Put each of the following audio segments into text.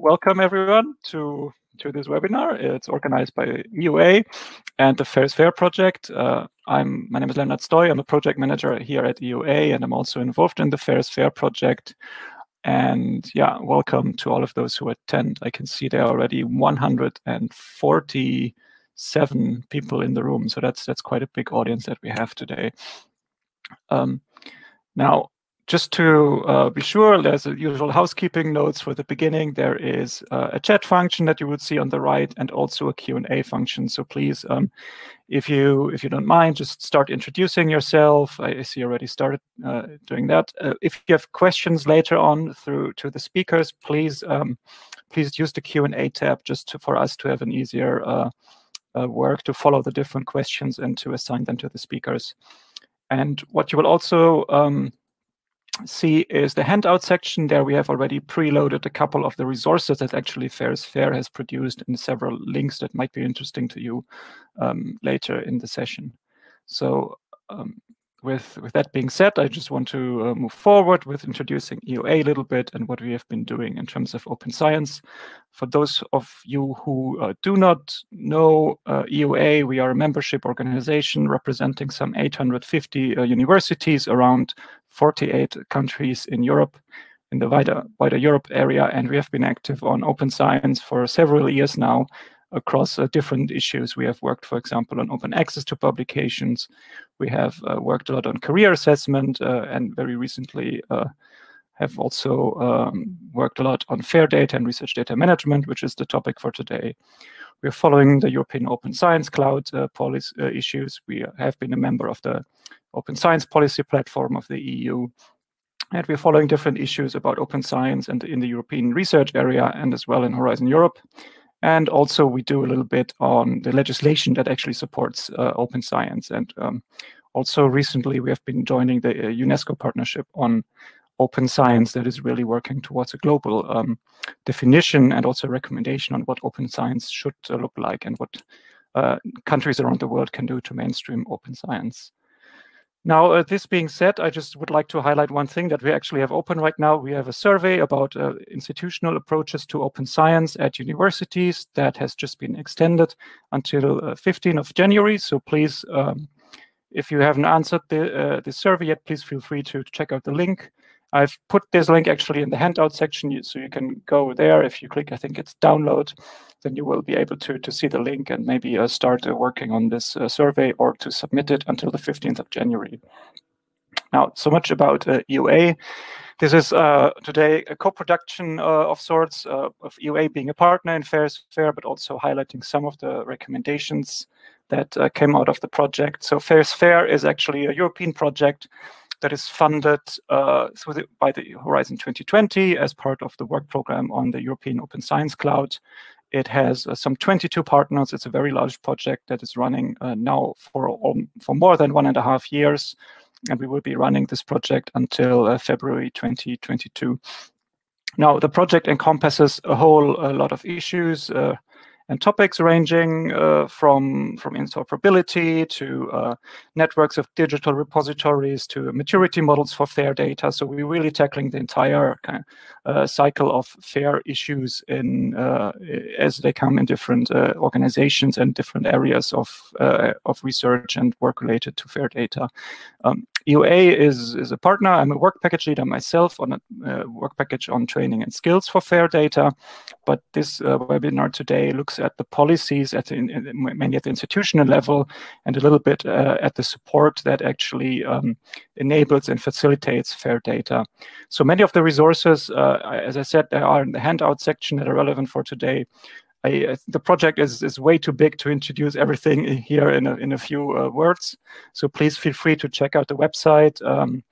welcome everyone to to this webinar. It's organized by EUA and the FAIRsFAIR project. Uh, I'm my name is Lennart Stoy. I'm a project manager here at EUA, and I'm also involved in the FAIRsFAIR project. And yeah, welcome to all of those who attend. I can see there are already 147 people in the room, so that's that's quite a big audience that we have today. Um, now, just to uh, be sure, there's a usual housekeeping notes for the beginning. There is uh, a chat function that you would see on the right, and also a Q&A function. So please, um, if you if you don't mind, just start introducing yourself. I see you already started uh, doing that. Uh, if you have questions later on through to the speakers, please um, please use the Q&A tab just to, for us to have an easier uh, uh, work to follow the different questions and to assign them to the speakers. And what you will also um, see is the handout section. There we have already preloaded a couple of the resources that actually FAIRsFAIR has produced and several links that might be interesting to you um, later in the session. So um, with, with that being said, I just want to uh, move forward with introducing EUA a little bit and what we have been doing in terms of open science. For those of you who uh, do not know uh, EUA, we are a membership organization representing some 850 uh, universities around 48 countries in Europe, in the wider, wider Europe area, and we have been active on open science for several years now across uh, different issues. We have worked, for example, on open access to publications. We have uh, worked a lot on career assessment, uh, and very recently uh, have also um, worked a lot on fair data and research data management, which is the topic for today. We're following the European Open Science Cloud uh, policy uh, issues. We have been a member of the open science policy platform of the EU. And we're following different issues about open science and in the European research area and as well in Horizon Europe. And also we do a little bit on the legislation that actually supports uh, open science. And um, also recently we have been joining the uh, UNESCO partnership on open science that is really working towards a global um, definition and also recommendation on what open science should uh, look like and what uh, countries around the world can do to mainstream open science. Now, uh, this being said, I just would like to highlight one thing that we actually have open right now. We have a survey about uh, institutional approaches to open science at universities that has just been extended until uh, 15th of January. So please, um, if you haven't answered the, uh, the survey yet, please feel free to check out the link. I've put this link actually in the handout section, so you can go there. If you click, I think it's download, then you will be able to, to see the link and maybe uh, start uh, working on this uh, survey or to submit it until the 15th of January. Now, so much about uh, EUA. This is uh, today a co-production uh, of sorts of EUA being a partner in FAIRsFAIR, but also highlighting some of the recommendations that came out of the project. So FAIRsFAIR is actually a European project that is funded uh, the, by the Horizon 2020 as part of the work program on the European Open Science Cloud. It has uh, some 22 partners. It's a very large project that is running uh, now for, um, for more than one and a half years. And we will be running this project until uh, February 2022. Now, the project encompasses a whole a lot of issues, uh, and topics ranging uh, from, from interoperability to uh, networks of digital repositories to maturity models for fair data. So we're really tackling the entire kind of, uh, cycle of fair issues in uh, as they come in different uh, organizations and different areas of, uh, of research and work related to fair data. Um, EUA is, is a partner. I'm a work package leader myself on a work package on training and skills for fair data. But this webinar today looks at the policies at the, in, mainly at the institutional level and a little bit uh, at the support that actually um, enables and facilitates fair data. So many of the resources, uh, as I said, they are in the handout section that are relevant for today. I, the project is, is way too big to introduce everything here in a, in a few uh, words. So please feel free to check out the website um,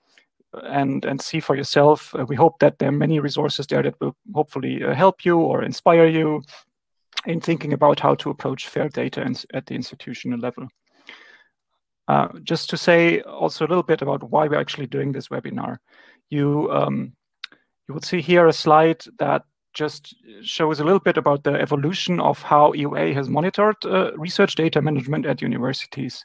and, and see for yourself. Uh, we hope that there are many resources there that will hopefully uh, help you or inspire you in thinking about how to approach fair data at the institutional level. Uh, just to say also a little bit about why we're actually doing this webinar. You, um, you will see here a slide that just shows a little bit about the evolution of how EUA has monitored uh, research data management at universities.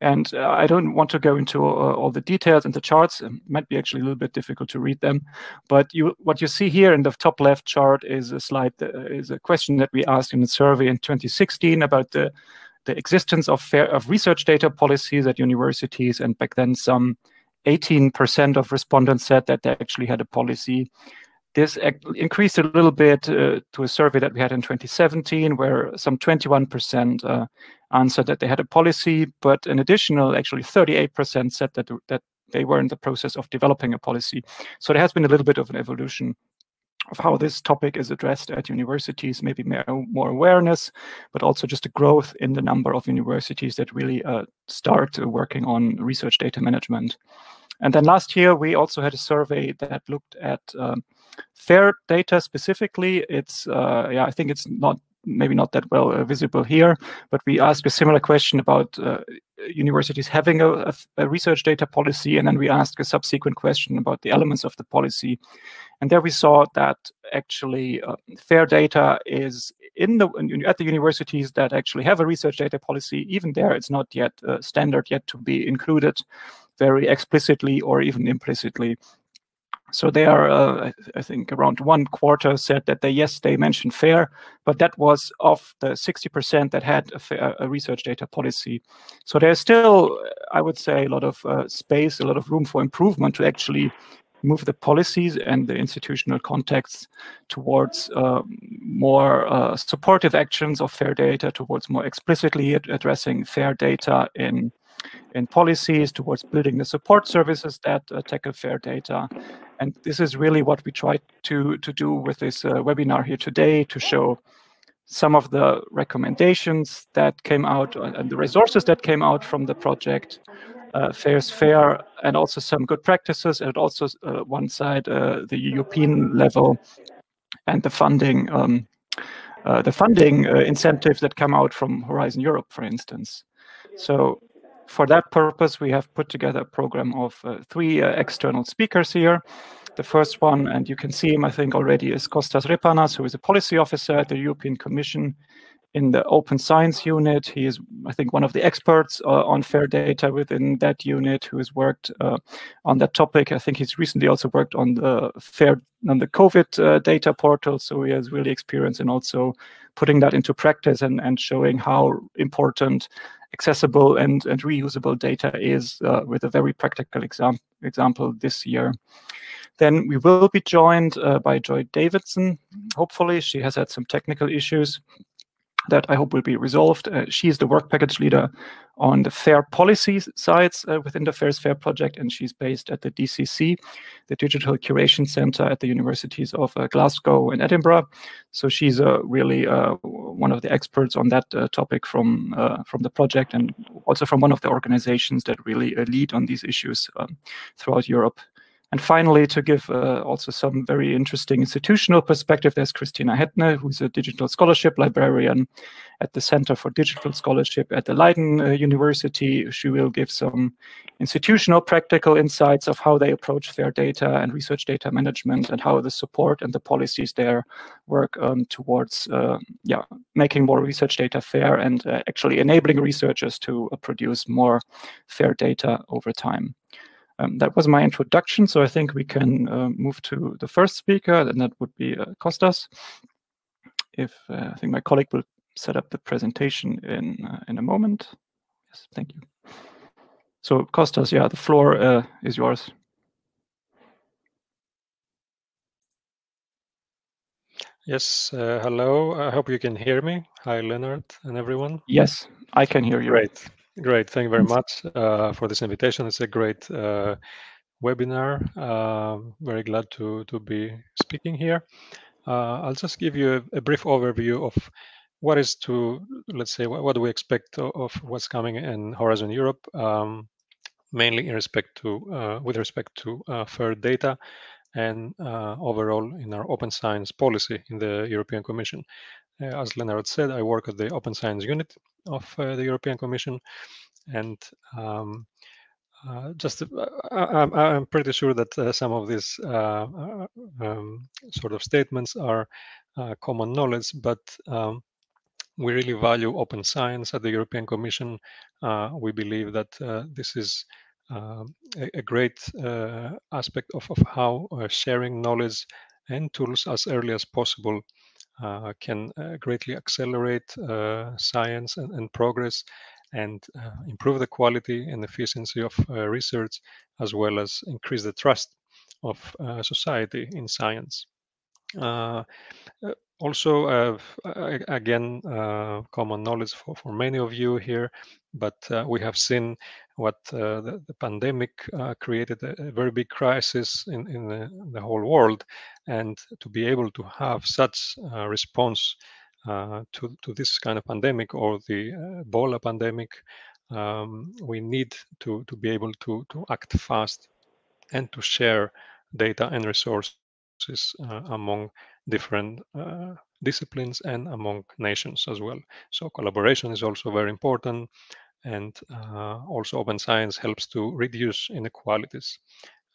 And uh, I don't want to go into uh, all the details and the charts. It might be actually a little bit difficult to read them. But you, what you see here in the top left chart is a slide, that is a question that we asked in a survey in 2016 about the, the existence of, fair, of research data policies at universities. And back then, some 18% of respondents said that they actually had a policy. This increased a little bit uh, to a survey that we had in 2017, where some 21% uh, answered that they had a policy, but an additional, actually 38% said that, that they were in the process of developing a policy. So there has been a little bit of an evolution of how this topic is addressed at universities, maybe more, awareness, but also just a growth in the number of universities that really uh, start working on research data management. And then last year, we also had a survey that looked at um, FAIR data specifically. It's, uh, yeah, I think it's not maybe not that well uh, visible here, but we asked a similar question about uh, universities having a, a, a, research data policy, and then we asked a subsequent question about the elements of the policy. And there we saw that actually uh, FAIR data is in the at the universities that actually have a research data policy. Even there, it's not yet uh, standard yet to be included very explicitly or even implicitly so they are, uh, I think, around one quarter said that they yes they mentioned fair, but that was of the 60% that had a, fair, a research data policy. So there's still, I would say, a lot of uh, space, a lot of room for improvement to actually move the policies and the institutional contexts towards uh, more uh, supportive actions of fair data, towards more explicitly ad addressing fair data in in policies, towards building the support services that uh, tackle fair data, and this is really what we tried to, to do with this uh, webinar here today to show some of the recommendations that came out uh, and the resources that came out from the project, uh, FAIRsFAIR, and also some good practices, and also uh, one side, uh, the European level, and the funding, um, uh, the funding incentives that come out from Horizon Europe, for instance. So for that purpose, we have put together a program of uh, three uh, external speakers here. The first one, and you can see him, I think, already, is Kostas Repanas, who is a policy officer at the European Commission in the Open Science Unit. He is, I think, one of the experts uh, on fair data within that unit who has worked uh, on that topic. I think he's recently also worked on the fair on the COVID uh, data portal, so he has really experience in also putting that into practice and, and showing how important accessible and, and reusable data is uh, with a very practical exam example this year. Then we will be joined uh, by Joy Davidson. Hopefully, she has had some technical issues that I hope will be resolved. Uh, she is the work package leader on the FAIR policy sides uh, within the FAIRsFAIR project, and she's based at the DCC, the Digital Curation Center at the universities of uh, Glasgow and Edinburgh. So she's uh, really uh, one of the experts on that uh, topic from from the project, and also from one of the organizations that really lead on these issues um, throughout Europe. And finally, to give uh, also some very interesting institutional perspective, there's Kristina Hettne, who's a digital scholarship librarian at the Center for Digital Scholarship at the Leiden uh, University. She will give some institutional practical insights of how they approach fair data and research data management and how the support and the policies there work um, towards uh, yeah, making more research data fair and uh, actually enabling researchers to uh, produce more fair data over time. Um, that was my introduction, so I think we can uh, move to the first speaker, and that would be uh, Kostas. If uh, I think my colleague will set up the presentation in uh, in a moment. Yes, thank you. So Kostas, yeah, the floor uh, is yours. Yes, uh, hello. I hope you can hear me. Hi, Lennart and everyone. Yes, I can hear you. Great. Great. Thank you very much uh, for this invitation. It's a great uh, webinar. Uh, very glad to, to be speaking here. Uh, I'll just give you a, a, brief overview of what is to, let's say, what, what do we expect of, of, what's coming in Horizon Europe, um, mainly in respect to, uh, with respect to uh, fair data and overall in our open science policy in the European Commission. As Lennart said, I work at the Open Science Unit of uh, the European Commission, and um, Uh, just, uh, I, am pretty sure that uh, some of these uh, uh, um, sort of statements are uh, common knowledge, but um, we really value open science at the European Commission. we believe that this is um, a, a, great aspect of, of how sharing knowledge and tools as early as possible uh, can uh, greatly accelerate uh, science and, and, progress and uh, improve the quality and efficiency of uh, research, as well as increase the trust of uh, society in science. also, again, common knowledge for, for many of you here, but we have seen what uh, the, the, pandemic uh, created a, a, very big crisis in, in the, the, whole world. And to be able to have such response uh, to, to this kind of pandemic or the uh, Ebola pandemic, um, we need to, to be able to, to act fast and to share data and resources uh, among different disciplines and among nations as well. So collaboration is also very important and uh, also open science helps to reduce inequalities,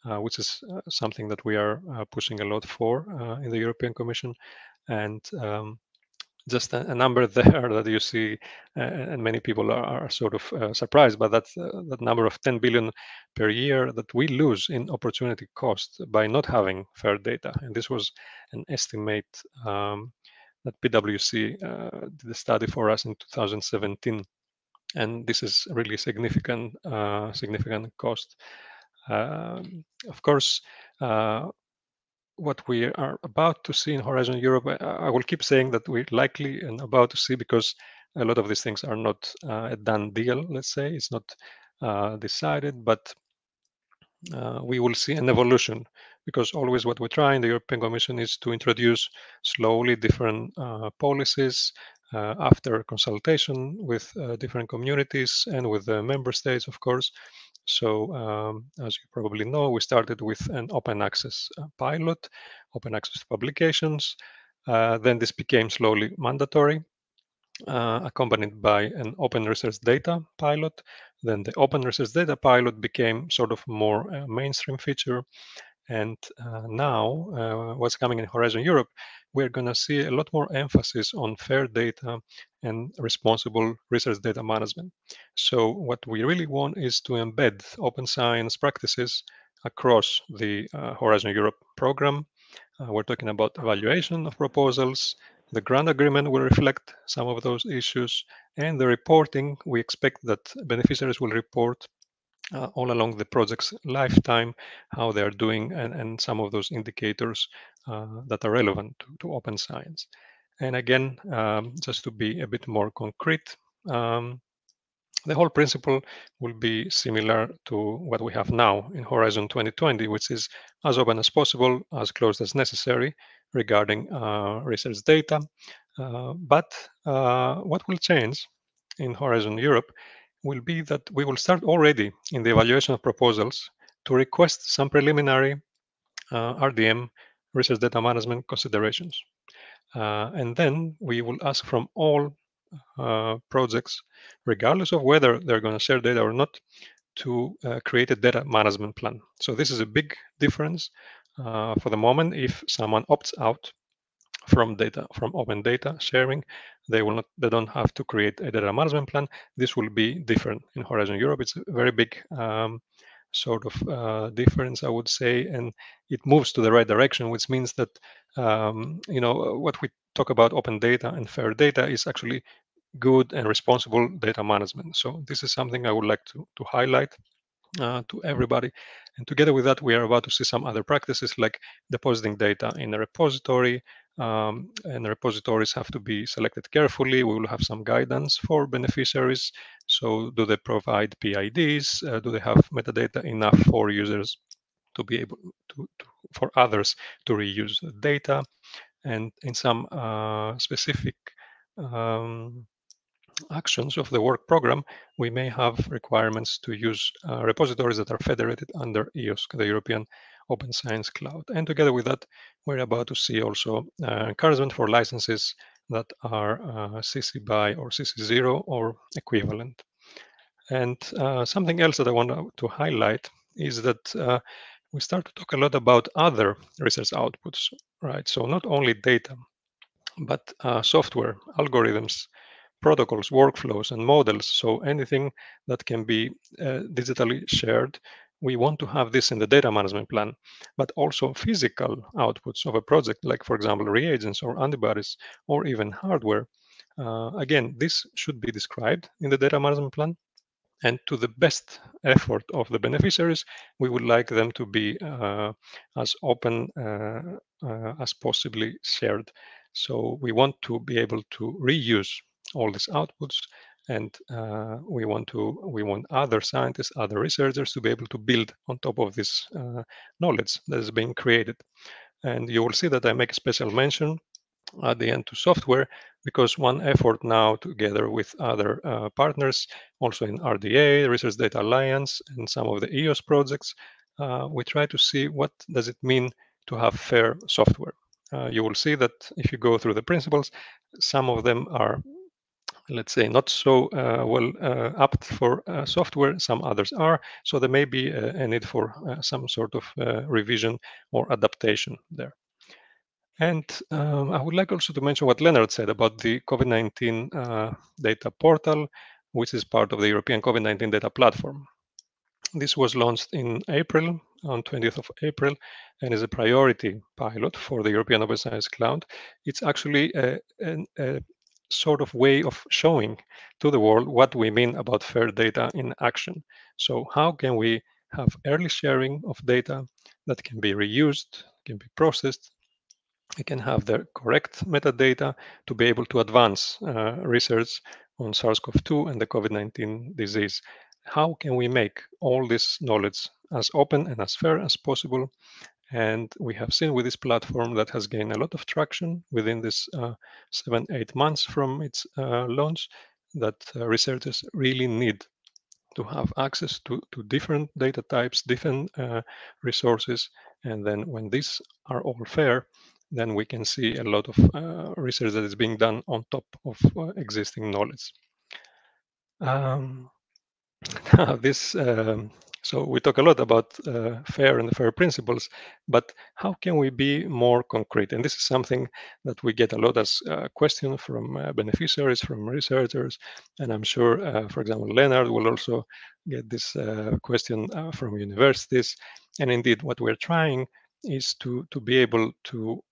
uh, which is uh, something that we are pushing a lot for in the European Commission. And um, just a, number there that you see, uh, and many people are, are sort of uh, surprised by that uh, that number of 10 billion per year that we lose in opportunity cost by not having fair data. And this was an estimate um, that PwC did a study for us in 2017 and this is really significant uh, significant cost. Um, of course, uh, what we are about to see in Horizon Europe, I will keep saying that we're likely and about to see because a lot of these things are not uh, a done deal. Let's say it's not uh, decided, but uh, we will see an evolution because always what we try in the European Commission is to introduce slowly different uh, policies after consultation with uh, different communities and with the member states, of course. So, um, as you probably know, we started with an open access uh, pilot, open access publications. then this became slowly mandatory. Uh, accompanied by an open research data pilot. Then the open research data pilot became sort of more uh, mainstream feature. And uh, now, uh, what's coming in Horizon Europe, we're going to see a lot more emphasis on fair data and responsible research data management. So, what we really want is to embed open science practices across the uh, Horizon Europe program. Uh, we're talking about evaluation of proposals. The grant agreement will reflect some of those issues, and the reporting we expect that beneficiaries will report uh, all along the project's lifetime, how they are doing, and, and some of those indicators uh, that are relevant to, to, open science. And again, um, just to be a bit more concrete, um, the whole principle will be similar to what we have now in Horizon 2020, which is as open as possible, as closed as necessary regarding uh, research data. Uh, but uh, what will change in Horizon Europe will be that we will start already in the evaluation of proposals to request some preliminary uh, RDM, research data management considerations. Uh, and then we will ask from all uh, projects, regardless of whether they're going to share data or not, to uh, create a data management plan. So this is a big difference uh, for the moment. If someone opts out from data from open data sharing. They will not they don't have to create a data management plan. This will be different in horizon europe. It's a very big um, sort of uh, difference i would say and it moves to the right direction which means that um, you know what we talk about open data and fair data is actually good and responsible data management. So this is something i would like to, to highlight uh, to everybody. And together with that, we are about to see some other practices like depositing data in a repository, um, and repositories have to be selected carefully. We will have some guidance for beneficiaries. So do they provide PIDs? Uh, do they have metadata enough for users to be able to, to for others to reuse the data? And in some uh, specific um, actions of the work program, we may have requirements to use uh, repositories that are federated under EOSC, the European Open Science Cloud. And together with that, we're about to see also uh, encouragement for licenses that are uh, CC BY or CC0 or equivalent. And uh, something else that I want to highlight is that uh, we start to talk a lot about other research outputs, right? So not only data, but uh, software, algorithms, protocols, workflows, and models. So anything that can be uh, digitally shared, we want to have this in the data management plan, but also physical outputs of a project, like for example, reagents or antibodies, or even hardware. Uh, again, this should be described in the data management plan and to the best effort of the beneficiaries, we would like them to be uh, as open uh, uh, as possibly shared. So we want to be able to reuse all these outputs and uh, we want to we want other scientists other researchers to be able to build on top of this uh, knowledge that is being created. And you will see that i make a special mention at the end to software because one effort now together with other uh, partners also in rda research data alliance and some of the eos projects uh, we try to see what does it mean to have fair software. Uh, you will see that if you go through the principles some of them are let's say not so uh, well uh, apt for uh, software some others are so there may be a, need for some sort of revision or adaptation there and um, I would like also to mention what Lennart said about the COVID-19 uh, data portal, which is part of the European COVID-19 data platform. This was launched in April, on 20th of April, and is a priority pilot for the European Open Science Cloud. It's actually a, a, a sort of way of showing to the world what we mean about fair data in action. So how can we have early sharing of data that can be reused, can be processed, we can have the correct metadata to be able to advance uh, research on SARS-CoV-2 and the COVID-19 disease. How can we make all this knowledge as open and as fair as possible? And we have seen with this platform that has gained a lot of traction within this uh, seven, eight months from its uh, launch that uh, researchers really need to have access to, to different data types, different uh, resources. And then when these are all fair, then we can see a lot of uh, research that is being done on top of uh, existing knowledge. Um, this um, so we talk a lot about uh, fair and fair principles, but how can we be more concrete? And this is something that we get a lot as a question from uh, beneficiaries, from researchers, and I'm sure, uh, for example, Lennart will also get this uh, question uh, from universities. And indeed, what we're trying is to to be able to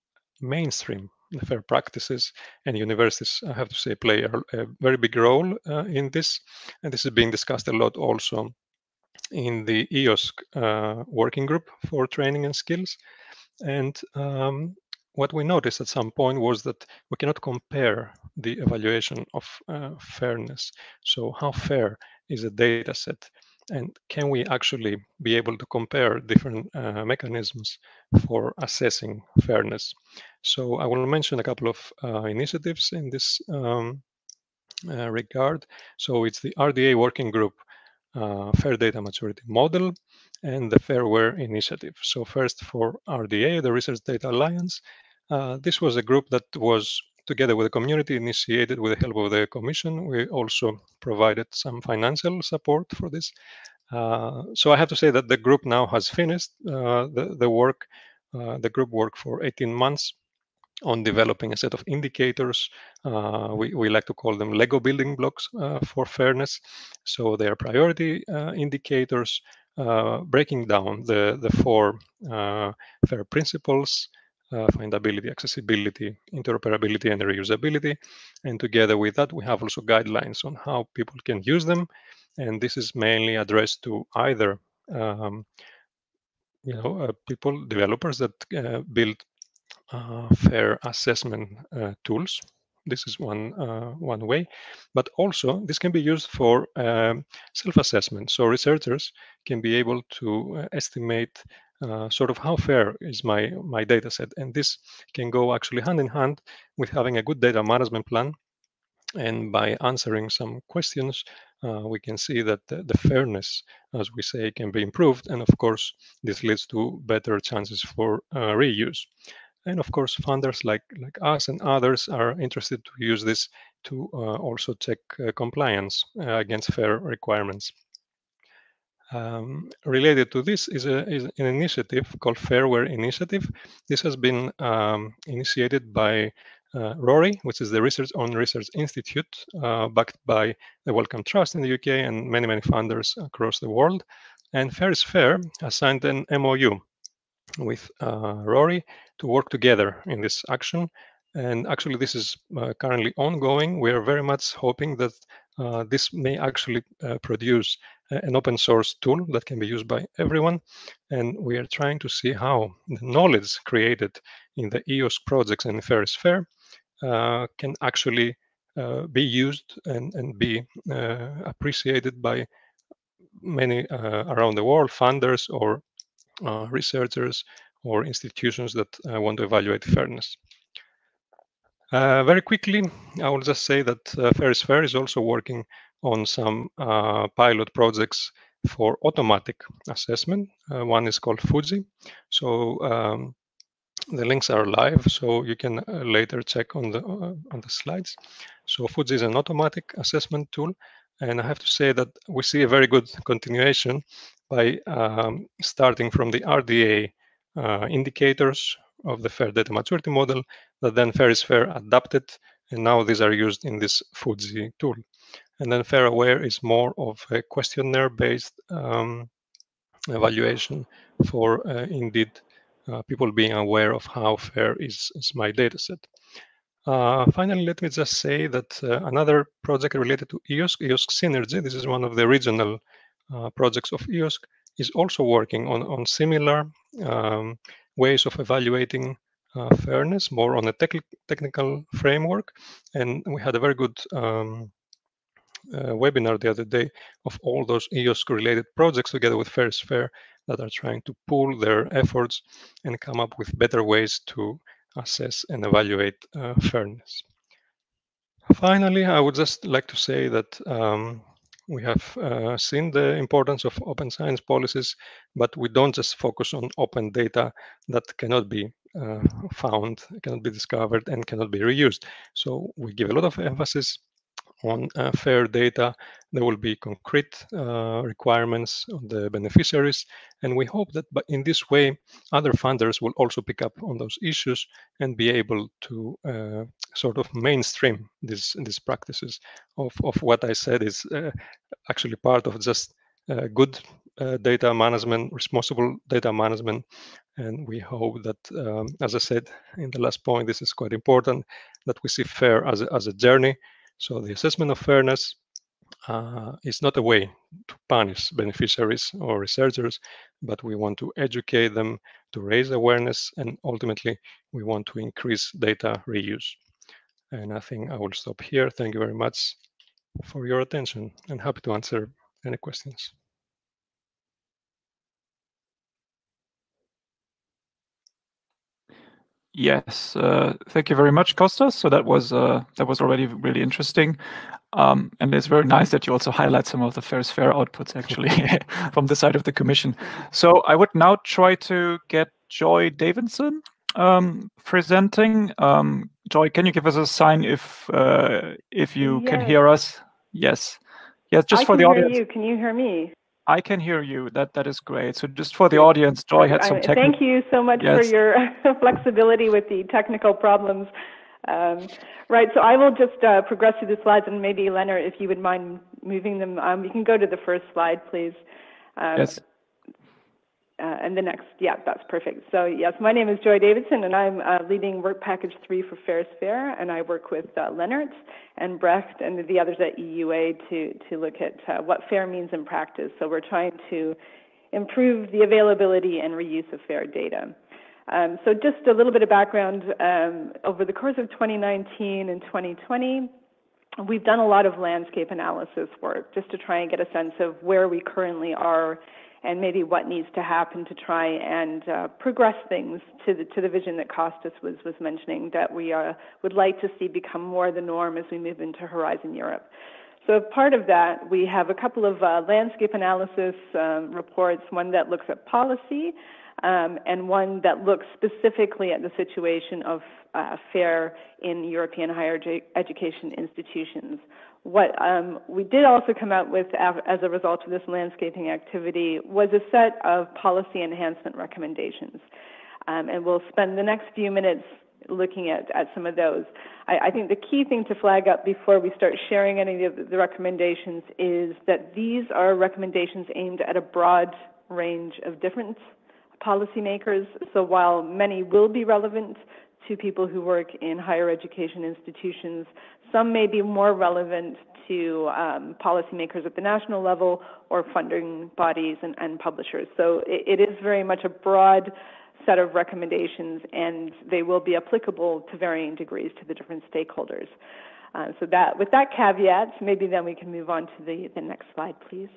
mainstream the fair practices and universities i have to say play a, a very big role uh, in this and this is being discussed a lot also in the eos uh, working group for training and skills and um, what we noticed at some point was that we cannot compare the evaluation of uh, fairness so how fair is a data set and can we actually be able to compare different uh, mechanisms for assessing fairness? So I will mention a couple of uh, initiatives in this um, uh, regard. So it's the RDA working group uh, Fair Data Maturity Model and the Fairware Initiative. So first for RDA, the Research Data Alliance, uh, this was a group that was together with the community initiated with the help of the commission. We also provided some financial support for this. Uh, so I have to say that the group now has finished uh, the, the work. Uh, the group worked for 18 months on developing a set of indicators. Uh, we, we like to call them Lego building blocks uh, for fairness. So they are priority uh, indicators, breaking down the, the four fair principles, uh, findability, accessibility, interoperability, and reusability. And together with that, we have also guidelines on how people can use them. And this is mainly addressed to either um, you know, uh, people, developers that uh, build uh, fair assessment uh, tools. This is one uh, one way, but also this can be used for um, self-assessment. So researchers can be able to estimate uh, sort of how fair is my my data set and this can go actually hand in hand with having a good data management plan. And by answering some questions uh, we can see that the, the, fairness as we say can be improved. And of course this leads to better chances for uh, reuse and of course funders like like us and others are interested to use this to uh, also check uh, compliance uh, against FAIR requirements. Um, related to this is, a, is, an initiative called Fairware Initiative. This has been um, initiated by uh, which is the Research on Research Institute, uh, backed by the Wellcome Trust in the UK and many, many funders across the world. And Fair is Fair has signed an MOU with uh, to work together in this action. And actually, this is uh, currently ongoing. We are very much hoping that uh, this may actually uh, produce an open source tool that can be used by everyone. And we are trying to see how the knowledge created in the EOSC projects and Fair is Fair uh, can actually uh, be used and, and be uh, appreciated by many around the world, funders or researchers or institutions that want to evaluate fairness. Uh, very quickly, I will just say that uh, Fair is Fair is also working on some uh, pilot projects for automatic assessment. Uh, one is called F-UJI. So um, the links are live, so you can uh, later check on the uh, on the slides. So F-UJI is an automatic assessment tool, and I have to say that we see a very good continuation by um, starting from the RDA uh, indicators of the fair data maturity model that then fair is fair adapted and now these are used in this F-UJI tool. And then Fair Aware is more of a questionnaire-based um, evaluation for uh, indeed uh, people being aware of how fair is, is my dataset. Uh, finally, let me just say that uh, another project related to EOSC, EOSC Synergy, this is one of the regional uh, projects of EOSC, is also working on, on similar um, ways of evaluating uh, fairness, more on a tec technical framework. And we had a very good um, uh, webinar the other day of all those EOSC related projects together with Fair Fair that are trying to pool their efforts and come up with better ways to assess and evaluate uh, fairness. Finally, I would just like to say that um, we have uh, seen the importance of open science policies, but we don't just focus on open data that cannot be uh, found, cannot be discovered, and cannot be reused. So we give a lot of emphasis on uh, fair data. There will be concrete uh, requirements on the beneficiaries. And we hope that in this way, other funders will also pick up on those issues and be able to uh, sort of mainstream these, these practices of, of what I said is actually part of just uh, good uh, data management, responsible data management. And we hope that, um, as I said in the last point, this is quite important, that we see FAIR as a, as a journey so the assessment of fairness uh, is not a way to punish beneficiaries or researchers, but we want to educate them to raise awareness, and ultimately we want to increase data reuse. And I think I will stop here. Thank you very much for your attention and happy to answer any questions. Yes, uh, thank you very much, Kostas. So that was uh, that was already really interesting, um, and it's very nice that you also highlight some of the Fair Fair outputs actually from the side of the Commission. So I would now try to get Joy Davidson um, presenting. Um, Joy, can you give us a sign if uh, if you yes. can hear us? Yes. Yes, just I for the audience. You. Can you hear me? I can hear you. That that is great. So just for the audience, Joy had some technical. Thank you so much yes. for your flexibility with the technical problems. Um, right. So I will just uh, progress through the slides, and maybe Lennart, if you would mind moving them, um, you can go to the first slide, please. Um, yes. Uh, and the next, yeah, that's perfect. So yes, my name is Joy Davidson, and I'm uh, leading work package three for Fair is Fair, and I work with uh, Lennart and Bregt and the others at EUA to to look at uh, what fair means in practice. So we're trying to improve the availability and reuse of fair data. Um, so just a little bit of background. Um, over the course of 2019 and 2020, we've done a lot of landscape analysis work just to try and get a sense of where we currently are and maybe what needs to happen to try and uh, progress things to the to the vision that Kostas was was mentioning that we uh, would like to see become more the norm as we move into Horizon Europe. So part of that, we have a couple of uh, landscape analysis um, reports, one that looks at policy, um, and one that looks specifically at the situation of uh, FAIR in European higher education institutions. What um, we did also come out with as a result of this landscaping activity was a set of policy enhancement recommendations. Um, and we'll spend the next few minutes looking at, at some of those. I, I, think the key thing to flag up before we start sharing any of the recommendations is that these are recommendations aimed at a broad range of different policymakers. So while many will be relevant to people who work in higher education institutions, some may be more relevant to um, policymakers at the national level or funding bodies and, and publishers. So it, it is very much a broad set of recommendations, and they will be applicable to varying degrees to the different stakeholders. Uh, so that, with that caveat, maybe then we can move on to the, the next slide, please.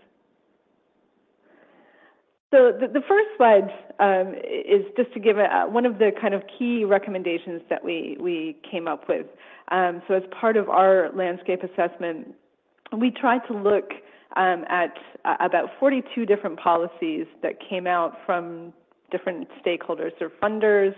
So the, the first slide um, is just to give a, one of the kind of key recommendations that we, we came up with. Um, so as part of our landscape assessment, we tried to look um, at uh, about 42 different policies that came out from different stakeholders, so funders,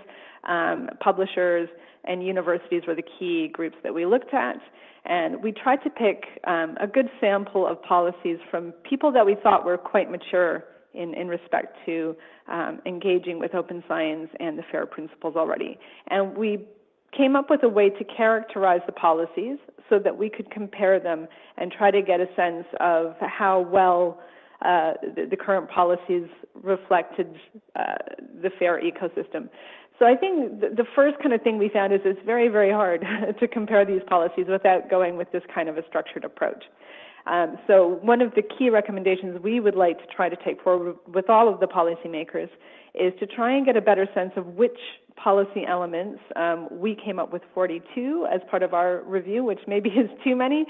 um, publishers, and universities were the key groups that we looked at. And we tried to pick um, a good sample of policies from people that we thought were quite mature in, in respect to um, engaging with open science and the FAIR principles already. And we came up with a way to characterize the policies so that we could compare them and try to get a sense of how well uh, the, the, current policies reflected uh, the FAIR ecosystem. So I think the, the first kind of thing we found is it's very, very hard to compare these policies without going with this kind of a structured approach. Um, so one of the key recommendations we would like to try to take forward with all of the policymakers is to try and get a better sense of which policy elements. Um, we came up with 42 as part of our review, which maybe is too many,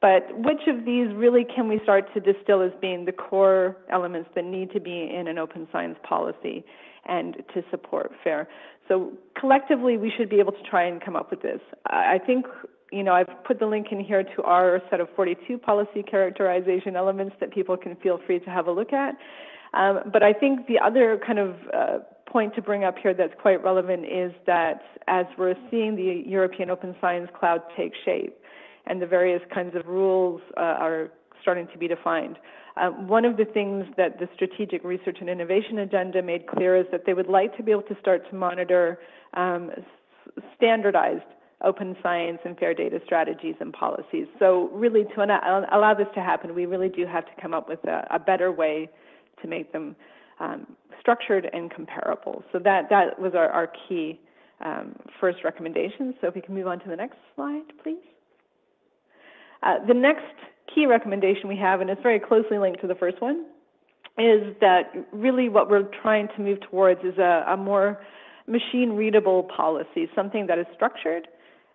but which of these really can we start to distill as being the core elements that need to be in an open science policy and to support FAIR? So collectively, we should be able to try and come up with this. I think you know, I've put the link in here to our set of 42 policy characterization elements that people can feel free to have a look at. Um, but I think the other kind of uh, point to bring up here that's quite relevant is that as we're seeing the European Open Science Cloud take shape and the various kinds of rules uh, are starting to be defined, um, one of the things that the Strategic Research and Innovation Agenda made clear is that they would like to be able to start to monitor um, standardized open science and fair data strategies and policies. So really to allow this to happen, we really do have to come up with a, a better way to make them um, structured and comparable. So that, that was our, our key um, first recommendation. So if we can move on to the next slide, please. Uh, the next key recommendation we have, and it's very closely linked to the first one, is that really what we're trying to move towards is a, a more machine readable policy, something that is structured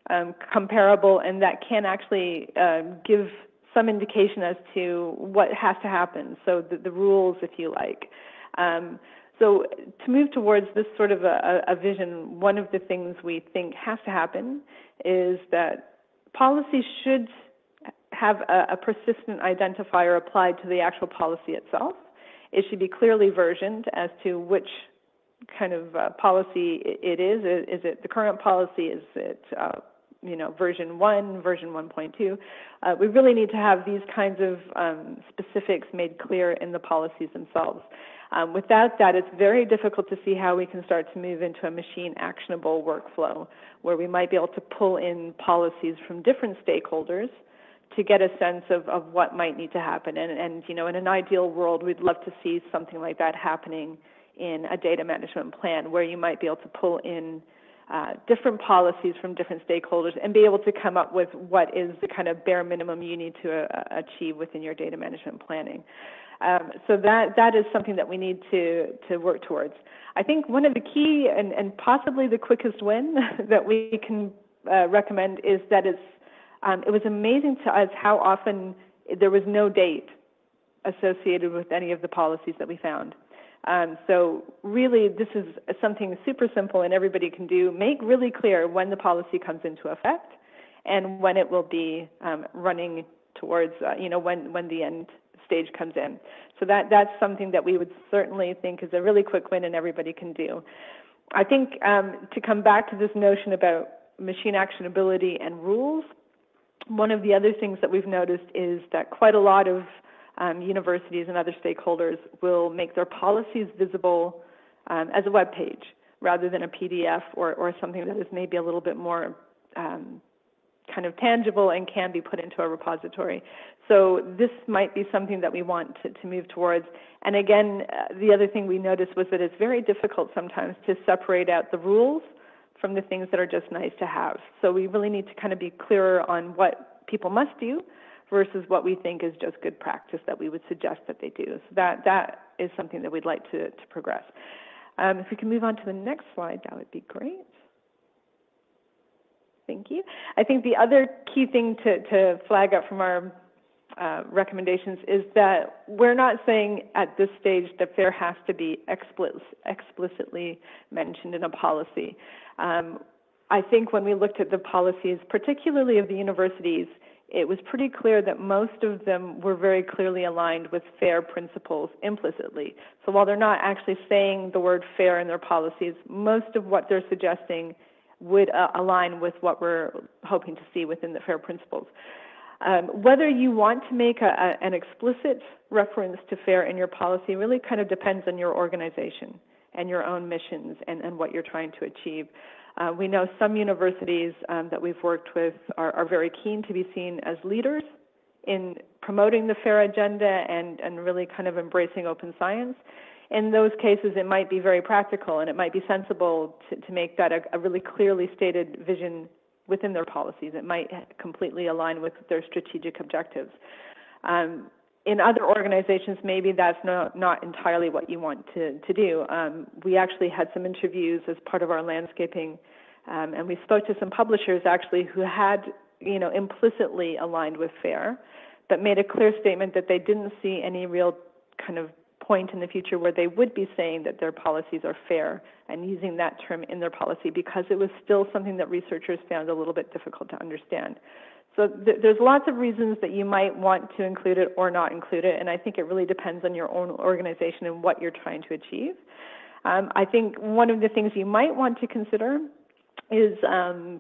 um, comparable and that can actually uh, give some indication as to what has to happen. So the, the rules, if you like. Um, so to move towards this sort of a, a, vision, one of the things we think has to happen is that policy should have a, a persistent identifier applied to the actual policy itself. It should be clearly versioned as to which kind of uh, policy it is. Is it the current policy? Is it uh, you know, version 1, version 1.2. Uh, we really need to have these kinds of um, specifics made clear in the policies themselves. Um, without that, it's very difficult to see how we can start to move into a machine actionable workflow where we might be able to pull in policies from different stakeholders to get a sense of, of what might need to happen. And, and, you know, in an ideal world, we'd love to see something like that happening in a data management plan where you might be able to pull in uh, different policies from different stakeholders and be able to come up with what is the kind of bare minimum you need to uh, achieve within your data management planning. Um, so that that is something that we need to to work towards. I think one of the key and, and possibly the quickest win that we can uh, recommend is that it's um, it was amazing to us how often there was no date associated with any of the policies that we found. Um, so really, this is something super simple and everybody can do. Make really clear when the policy comes into effect and when it will be um, running towards, uh, you know, when, when the end stage comes in. So that, that's something that we would certainly think is a really quick win and everybody can do. I think um, to come back to this notion about machine actionability and rules, one of the other things that we've noticed is that quite a lot of um, universities and other stakeholders will make their policies visible um, as a web page rather than a PDF or, or something that is maybe a little bit more um, kind of tangible and can be put into a repository. So this might be something that we want to, to move towards. And again, uh, the other thing we noticed was that it's very difficult sometimes to separate out the rules from the things that are just nice to have. So we really need to kind of be clearer on what people must do versus what we think is just good practice that we would suggest that they do. So that, that is something that we'd like to, to progress. Um, if we can move on to the next slide, that would be great. Thank you. I think the other key thing to, to flag up from our uh, recommendations is that we're not saying at this stage that FAIR has to be explicitly mentioned in a policy. Um, I think when we looked at the policies, particularly of the universities, it was pretty clear that most of them were very clearly aligned with FAIR principles implicitly. So while they're not actually saying the word FAIR in their policies, most of what they're suggesting would uh, align with what we're hoping to see within the FAIR principles. Um, whether you want to make a, a, an explicit reference to FAIR in your policy really kind of depends on your organization and your own missions and, and what you're trying to achieve. Uh, we know some universities um, that we've worked with are, are, very keen to be seen as leaders in promoting the FAIR agenda and, and really kind of embracing open science. In those cases, it might be very practical and it might be sensible to, to make that a, a really clearly stated vision within their policies. It might completely align with their strategic objectives. Um, in other organizations, maybe that's not, not entirely what you want to, to do. Um, we actually had some interviews as part of our landscaping, um, and we spoke to some publishers actually who had, you know, implicitly aligned with FAIR, but made a clear statement that they didn't see any real kind of point in the future where they would be saying that their policies are fair and using that term in their policy because it was still something that researchers found a little bit difficult to understand. So th there's lots of reasons that you might want to include it or not include it, and I think it really depends on your own organization and what you're trying to achieve. Um, I think one of the things you might want to consider is, um,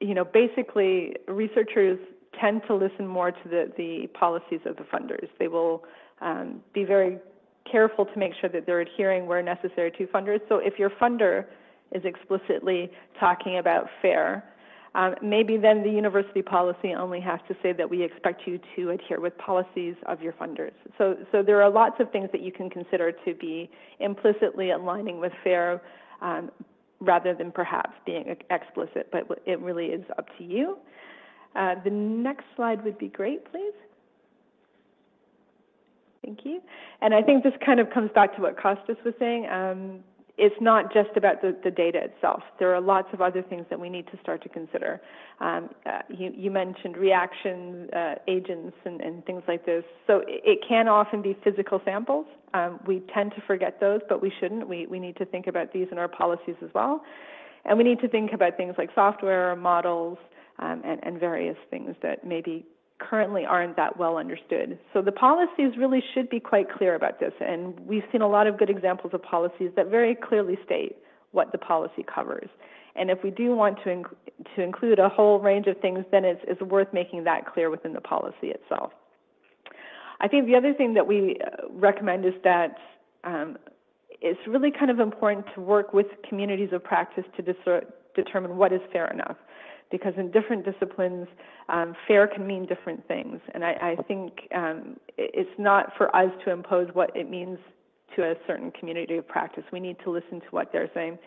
you know, basically researchers tend to listen more to the, the policies of the funders. They will um, be very careful to make sure that they're adhering where necessary to funders. So if your funder is explicitly talking about FAIR, um, maybe then the university policy only has to say that we expect you to adhere with policies of your funders. So, so there are lots of things that you can consider to be implicitly aligning with FAIR um, rather than perhaps being explicit, but it really is up to you. Uh, the next slide would be great, please. Thank you. And I think this kind of comes back to what Kostas was saying. Um, it's not just about the, the, data itself. There are lots of other things that we need to start to consider. Um, uh, you, you, mentioned reaction uh, agents and, and, things like this. So it, it can often be physical samples. Um, we tend to forget those, but we shouldn't. We, we need to think about these in our policies as well. And we need to think about things like software, models, um, and, and various things that maybe currently aren't that well understood. So the policies really should be quite clear about this, and we've seen a lot of good examples of policies that very clearly state what the policy covers. And if we do want to, inc to include a whole range of things, then it's, it's worth making that clear within the policy itself. I think the other thing that we uh, recommend is that um, it's really kind of important to work with communities of practice to determine what is fair enough because in different disciplines, um, fair can mean different things. And I, I think um, it's not for us to impose what it means to a certain community of practice. We need to listen to what they're saying.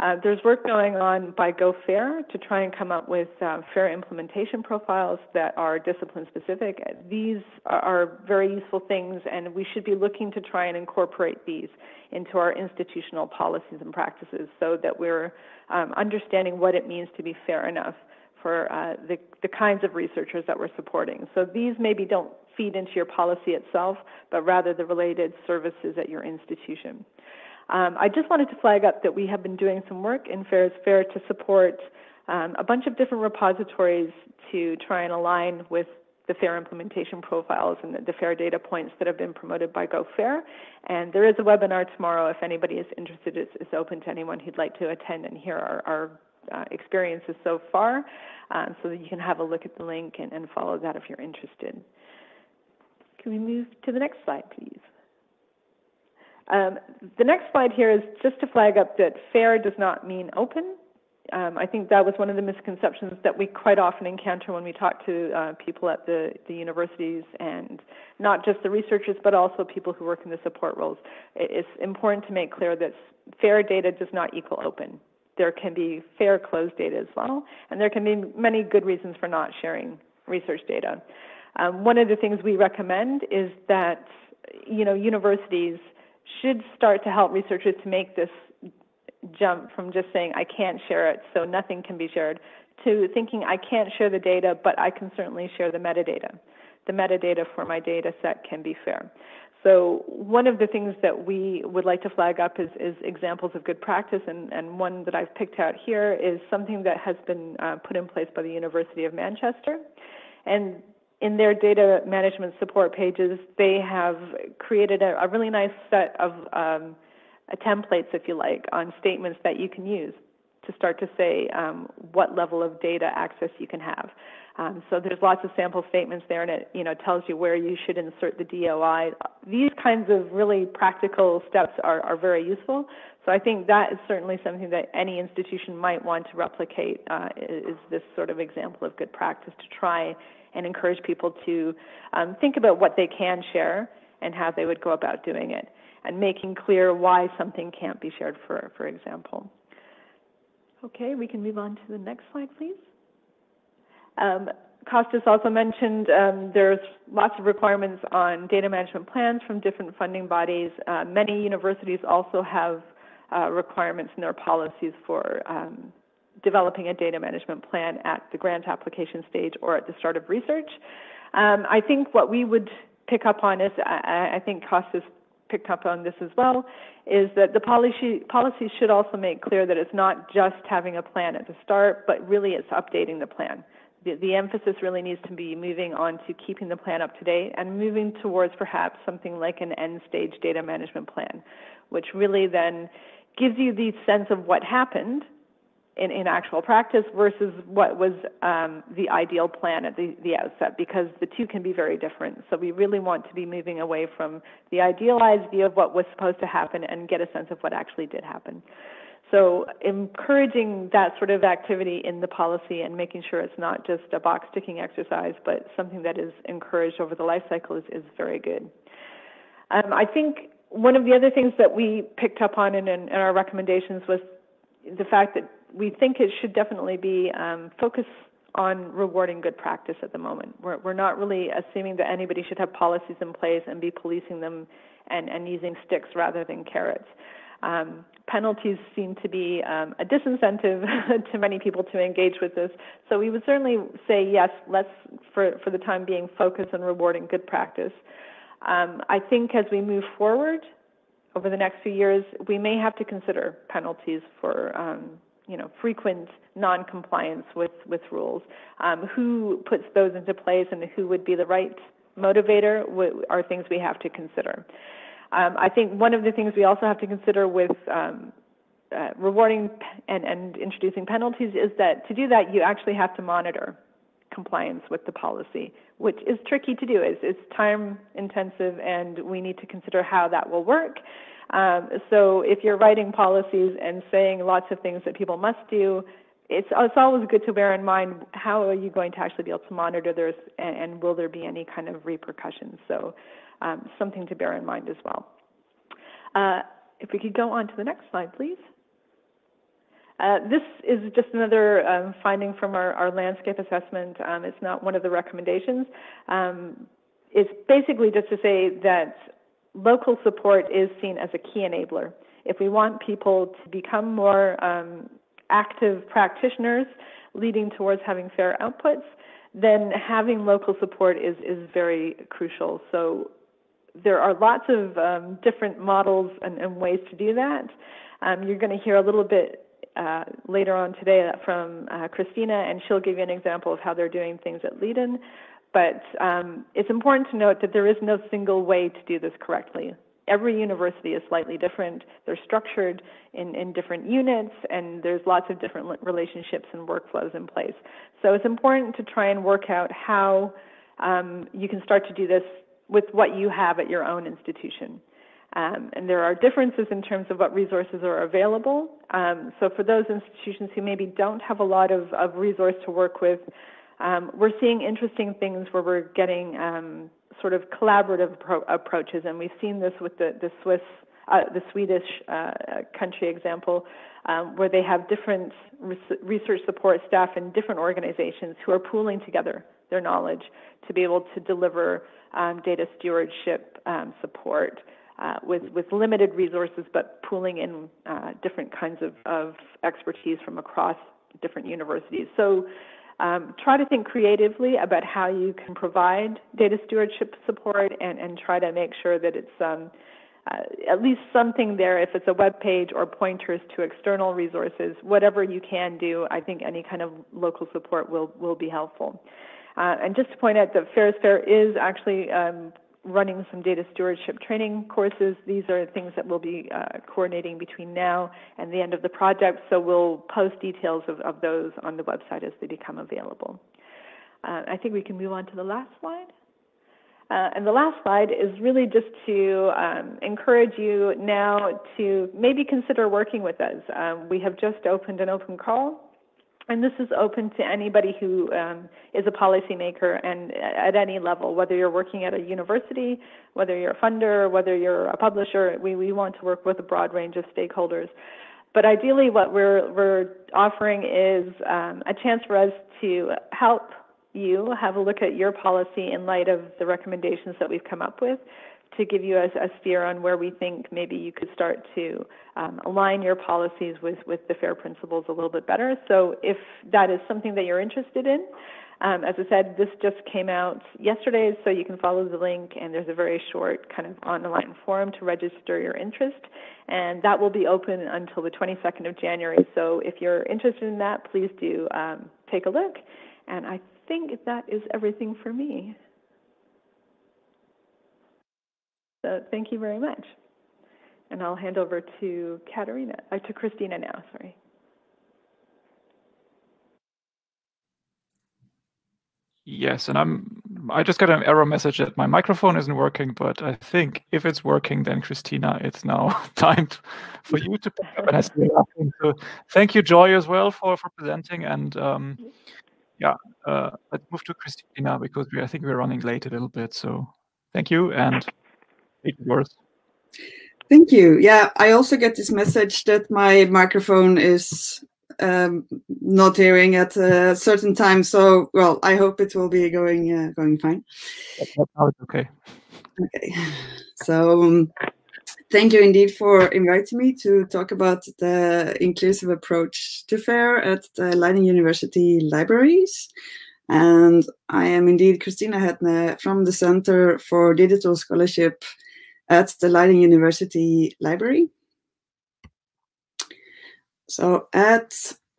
Uh, there's work going on by GO FAIR to try and come up with uh, fair implementation profiles that are discipline specific. These are, very useful things, and we should be looking to try and incorporate these into our institutional policies and practices so that we're um, understanding what it means to be fair enough for uh, the, the kinds of researchers that we're supporting. So these maybe don't feed into your policy itself, but rather the related services at your institution. Um, I just wanted to flag up that we have been doing some work in Fair is Fair to support um, a bunch of different repositories to try and align with the FAIR implementation profiles and the, the, FAIR data points that have been promoted by GO FAIR. And there is a webinar tomorrow if anybody is interested. It's, it's open to anyone who'd like to attend and hear our, our uh, experiences so far um, so that you can have a look at the link and, and follow that if you're interested. Can we move to the next slide, please? Um, the next slide here is just to flag up that FAIR does not mean open. Um, I think that was one of the misconceptions that we quite often encounter when we talk to uh, people at the, the universities and not just the researchers, but also people who work in the support roles. It's important to make clear that FAIR data does not equal open. There can be FAIR closed data as well, and there can be many good reasons for not sharing research data. Um, one of the things we recommend is that you know universities should start to help researchers to make this jump from just saying I can't share it, so nothing can be shared, to thinking I can't share the data, but I can certainly share the metadata. The metadata for my data set can be fair. So one of the things that we would like to flag up is, is examples of good practice, and, and, one that I've picked out here is something that has been uh, put in place by the University of Manchester. And in their data management support pages, they have created a, a really nice set of um, templates, if you like, on statements that you can use to start to say um, what level of data access you can have. Um, so there's lots of sample statements there, and it you know tells you where you should insert the DOI. These kinds of really practical steps are, are very useful. So I think that is certainly something that any institution might want to replicate. Uh, is this sort of example of good practice to try and encourage people to um, think about what they can share and how they would go about doing it and making clear why something can't be shared, for, for example. Okay, we can move on to the next slide, please. Um, Kostas also mentioned um, there's lots of requirements on data management plans from different funding bodies. Uh, many universities also have uh, requirements in their policies for um, developing a data management plan at the grant application stage or at the start of research. Um, I think what we would pick up on is, I, I think Kostas picked up on this as well, is that the policy policies should also make clear that it's not just having a plan at the start, but really it's updating the plan. The, the emphasis really needs to be moving on to keeping the plan up to date and moving towards perhaps something like an end stage data management plan, which really then gives you the sense of what happened in, in actual practice versus what was um, the ideal plan at the, the outset because the two can be very different. So we really want to be moving away from the idealized view of what was supposed to happen and get a sense of what actually did happen. So encouraging that sort of activity in the policy and making sure it's not just a box ticking exercise, but something that is encouraged over the life cycle is, is very good. Um, I think one of the other things that we picked up on in, in, in our recommendations was the fact that we think it should definitely be um, focus on rewarding good practice at the moment. We're, we're not really assuming that anybody should have policies in place and be policing them and, and using sticks rather than carrots. Um, penalties seem to be um, a disincentive to many people to engage with this. So we would certainly say yes, let's, for, for the time being, focus on rewarding good practice. Um, I think as we move forward over the next few years, we may have to consider penalties for um, you know, frequent non-compliance with, with rules. Um, who puts those into place and who would be the right motivator are things we have to consider. Um, I think one of the things we also have to consider with um, uh, rewarding and, and introducing penalties is that to do that, you actually have to monitor compliance with the policy, which is tricky to do. It's, it's time intensive, and we need to consider how that will work. Um, so if you're writing policies and saying lots of things that people must do, it's, it's always good to bear in mind how are you going to actually be able to monitor this and, and will there be any kind of repercussions. So um, something to bear in mind as well. Uh, if we could go on to the next slide, please. Uh, this is just another um, finding from our, our landscape assessment. Um, it's not one of the recommendations. Um, it's basically just to say that local support is seen as a key enabler. If we want people to become more um, active practitioners, leading towards having fair outputs, then having local support is, is very crucial. So there are lots of um, different models and, and, ways to do that. Um, you're going to hear a little bit uh, later on today from uh, Kristina, and she'll give you an example of how they're doing things at Leiden. But um, it's important to note that there is no single way to do this correctly. Every university is slightly different. They're structured in, in different units, and there's lots of different relationships and workflows in place. So it's important to try and work out how um, you can start to do this with what you have at your own institution. Um, and there are differences in terms of what resources are available. Um, so for those institutions who maybe don't have a lot of, of resource to work with, um, we're seeing interesting things where we're getting um, sort of collaborative pro- approaches, and we've seen this with the, the Swiss, uh, the Swedish uh, country example, um, where they have different research support staff in different organizations who are pooling together their knowledge to be able to deliver um, data stewardship um, support uh, with, with limited resources, but pooling in uh, different kinds of, of expertise from across different universities. So um, try to think creatively about how you can provide data stewardship support and, and try to make sure that it's um, uh, at least something there, if it's a web page or pointers to external resources, whatever you can do, I think any kind of local support will, will be helpful. Uh, and just to point out that FAIRsFAIR is actually um, running some data stewardship training courses. These are things that we'll be uh, coordinating between now and the end of the project, so we'll post details of, of those on the website as they become available. Uh, I think we can move on to the last slide. Uh, and the last slide is really just to um, encourage you now to maybe consider working with us. Um, we have just opened an open call and this is open to anybody who um, is a policymaker and at any level, whether you're working at a university, whether you're a funder, whether you're a publisher, we, we want to work with a broad range of stakeholders. But ideally, what we're, we're offering is um, a chance for us to help you have a look at your policy in light of the recommendations that we've come up with to give you a, a steer on where we think maybe you could start to um, align your policies with, with the FAIR principles a little bit better. So if that is something that you're interested in, um, as I said, this just came out yesterday, so you can follow the link, and there's a very short kind of online form to register your interest, and that will be open until the 22nd of January. So if you're interested in that, please do um, take a look. And I think that is everything for me. So thank you very much. And I'll hand over to Katerina, uh, to Kristina now, sorry. Yes, and I'm I just got an error message that my microphone isn't working, but I think if it's working, then Kristina, it's now time to, for you to pick up and I laughing. So thank you, Joy, as well for for presenting. And um, yeah, uh, let's move to Kristina because we I think we're running late a little bit. So thank you and yours. Thank you. Yeah, I also get this message that my microphone is um, not hearing at a certain time. So, well, I hope it will be going uh, going fine. It's okay. Okay. So, um, thank you indeed for inviting me to talk about the inclusive approach to FAIR at the Leiden University Libraries. And I am indeed Kristina Hettne from the Center for Digital Scholarship at the Leiden University Library. So at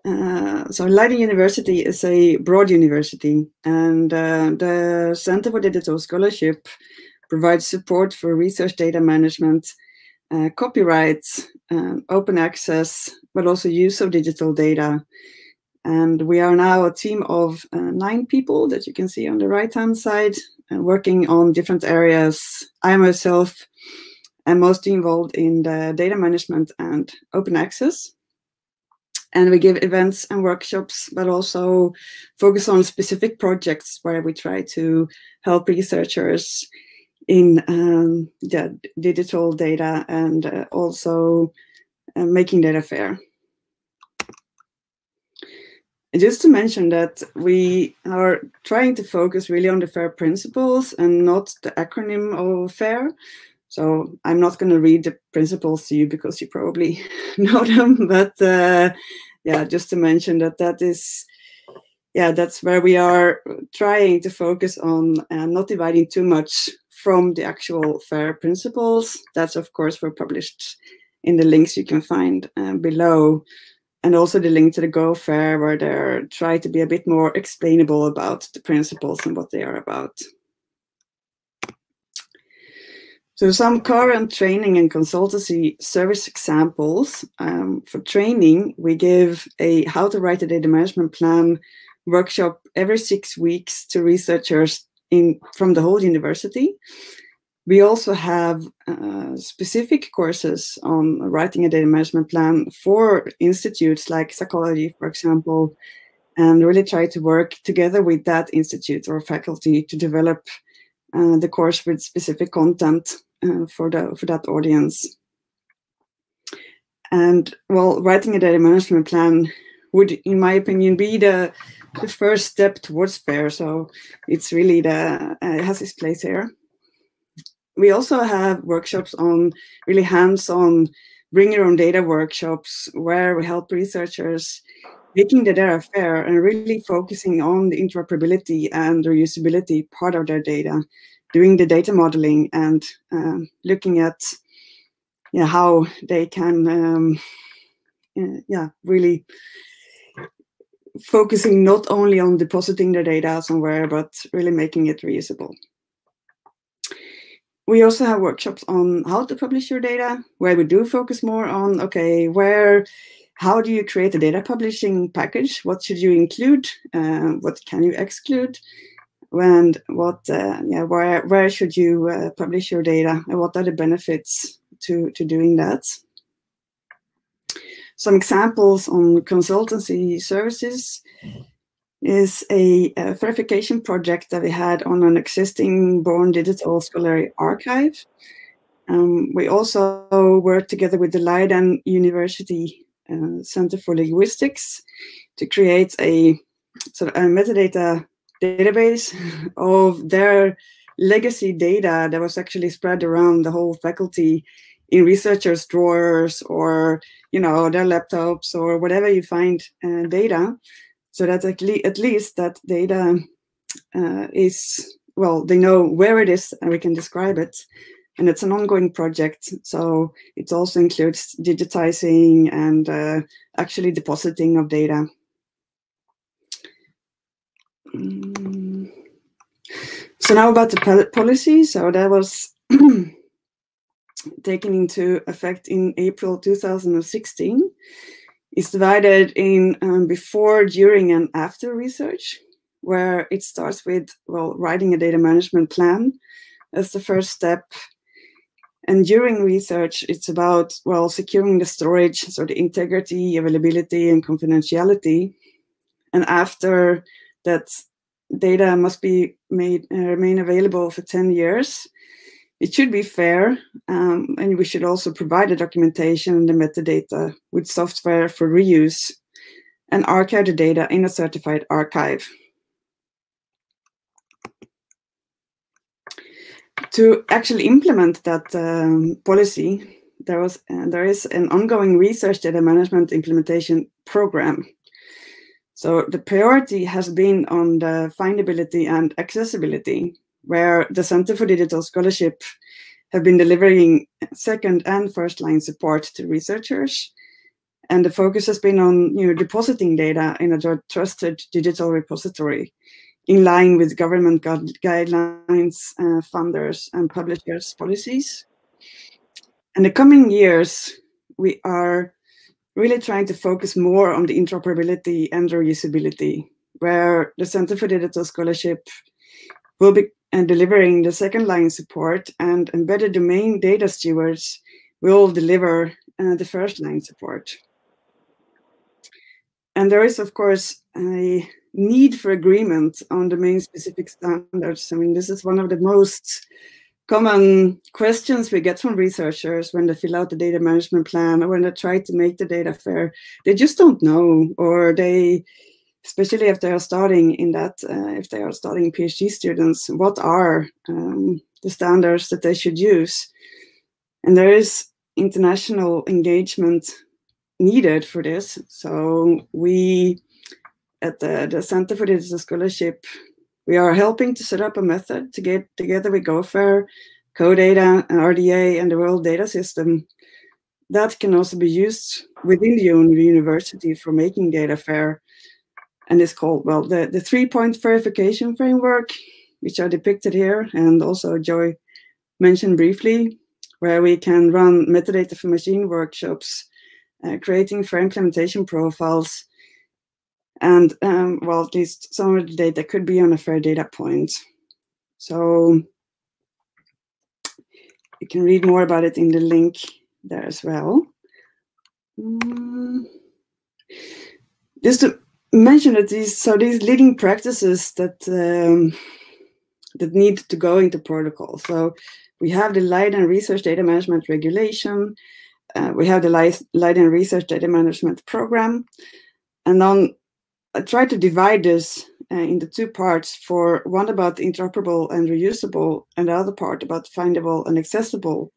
uh, so Leiden University is a broad university, and uh, the Center for Digital Scholarship provides support for research data management, uh, copyright, um, open access, but also use of digital data. And we are now a team of uh, nine people that you can see on the right hand side, working on different areas. I myself am mostly involved in the data management and open access. And we give events and workshops, but also focus on specific projects where we try to help researchers in um, the digital data and uh, also uh, making data fair. And just to mention that we are trying to focus really on the FAIR principles and not the acronym of FAIR. So I'm not going to read the principles to you because you probably know them. But uh, yeah, just to mention that that is, yeah, that's where we are trying to focus on and not dividing too much from the actual FAIR principles. That's of course were published in the links you can find uh, below. And also the link to the GO FAIR, where they try to be a bit more explainable about the principles and what they are about. So some current training and consultancy service examples. Um, for training, we give a how to write a data management plan workshop every six weeks to researchers in from the whole university. We also have uh, specific courses on writing a data management plan for institutes like psychology, for example, and really try to work together with that institute or faculty to develop uh, the course with specific content uh, for the for that audience. And well, writing a data management plan would, in my opinion, be the the first step towards FAIR. So it's really the uh, it has its place here we also have workshops on really hands-on bring your own data workshops where we help researchers making the data fair and really focusing on the interoperability and reusability part of their data, doing the data modeling and um, looking at how they can um, yeah really focusing not only on depositing their data somewhere but really making it reusable. We also have workshops on how to publish your data, where we do focus more on, okay, where, how do you create a data publishing package? What should you include? Uh, what can you exclude? And what, uh, yeah, where, where should you uh, publish your data? And what are the benefits to, to doing that? Some examples on consultancy services is a, a, FAIRification project that we had on an existing Born Digital Scholarly Archive. Um, we also worked together with the Leiden University uh, Center for Linguistics to create a sort of a metadata database of their legacy data that was actually spread around the whole faculty in researchers' drawers or you know their laptops or whatever you find uh, data so that at, le at least that data uh, is well they know where it is and we can describe it. And it's an ongoing project so it also includes digitizing and uh, actually depositing of data. Mm. so now about the policy. So that was taken into effect in april 2016 is divided in um, before, during, and after research, where it starts with, well, writing a data management plan as the first step. And during research, it's about, well, securing the storage, so the integrity, availability, and confidentiality. And after that, data must be made uh, remain available for 10 years it should be fair, um, and we should also provide the documentation and the metadata with software for reuse and archive the data in a certified archive. To actually implement that um, policy, there was uh, there is an ongoing research data management implementation program. So the priority has been on the findability and accessibility where the Center for Digital Scholarship have been delivering second and first line support to researchers. And the focus has been on you know, depositing data in a trusted digital repository in line with government gu guidelines, uh, funders, and publishers' policies. In the coming years, we are really trying to focus more on the interoperability and reusability, where the Center for Digital Scholarship will be and delivering the second line support and embedded domain data stewards will deliver uh, the first line support. And there is, of course, a need for agreement on domain specific standards. I mean, this is one of the most common questions we get from researchers when they fill out the data management plan or when they try to make the data fair. They just don't know, or they especially if they are starting in that, uh, if they are starting PhD students, what are um, the standards that they should use? And there is international engagement needed for this. So we, at the, the Center for Digital Scholarship, we are helping to set up a method to get together with GO FAIR, CODATA, and RDA, and the World Data System that can also be used within the own university for making data fair. And it's called, well, the, the three-point FAIRification framework, which are depicted here, and also Joy mentioned briefly, where we can run metadata for machine workshops, uh, creating fair implementation profiles, and um, well, at least some of the data could be on a fair data point. So you can read more about it in the link there as well. Mm. Just to mention that these so these leading practices that um, that need to go into protocol. So we have the Leiden Research Data Management Regulation, uh, we have the Leiden Research Data Management Program, and then I try to divide this uh, into two parts for one about interoperable and reusable, and the other part about findable and accessible.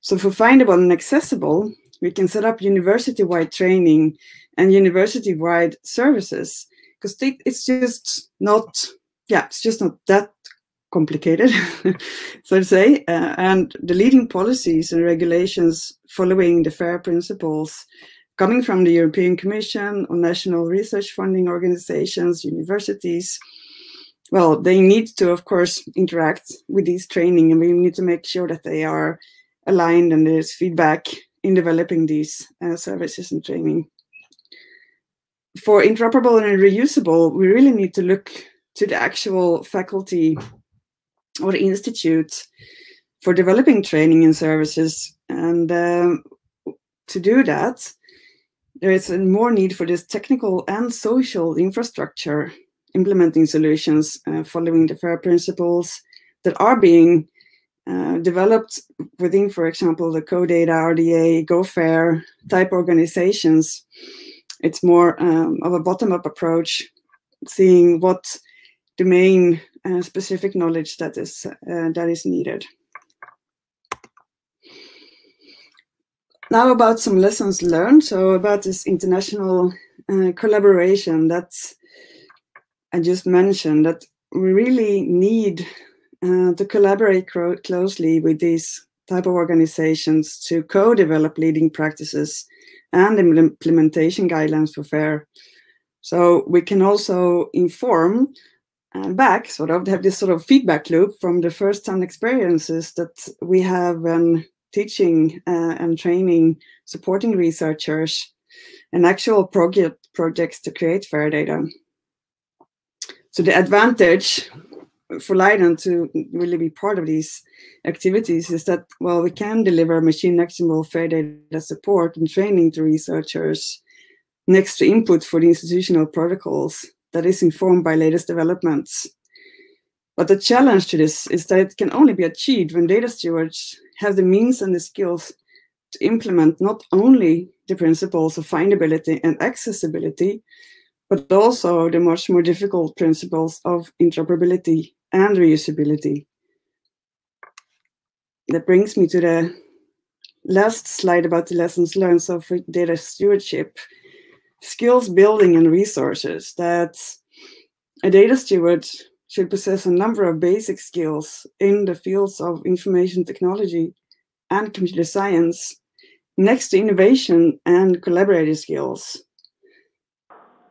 So for findable and accessible, we can set up university-wide training and university-wide services because it's just not, yeah, it's just not that complicated, so to say. Uh, and the leading policies and regulations following the FAIR principles coming from the European Commission or national research funding organizations, universities, well, they need to, of course, interact with these training and we need to make sure that they are aligned and there's feedback in developing these uh, services and training. For interoperable and reusable, we really need to look to the actual faculty or institute for developing training and services. And um, to do that, there is more need for this technical and social infrastructure implementing solutions uh, following the FAIR principles that are being uh, developed within, for example, the CODATA, RDA, GO FAIR type organizations. It's more um, of a bottom-up approach, seeing what domain uh, specific knowledge that is uh, that is needed. now about some lessons learned. So about this international uh, collaboration that I just mentioned, that we really need uh, to collaborate closely with these type of organizations to co-develop leading practices and implementation guidelines for FAIR. So we can also inform back, sort of, have this sort of feedback loop from the first-hand experiences that we have when teaching uh, and training, supporting researchers, and actual project projects to create fair data. So the advantage for Leiden to really be part of these activities is that, well, we can deliver machine actionable fair data support and training to researchers next to input for the institutional protocols that is informed by latest developments. But the challenge to this is that it can only be achieved when data stewards have the means and the skills to implement not only the principles of findability and accessibility, but also the much more difficult principles of interoperability and reusability. That brings me to the last slide about the lessons learned so for data stewardship, skills building and resources that a data steward should possess a number of basic skills in the fields of information technology and computer science, next to innovation and collaborative skills.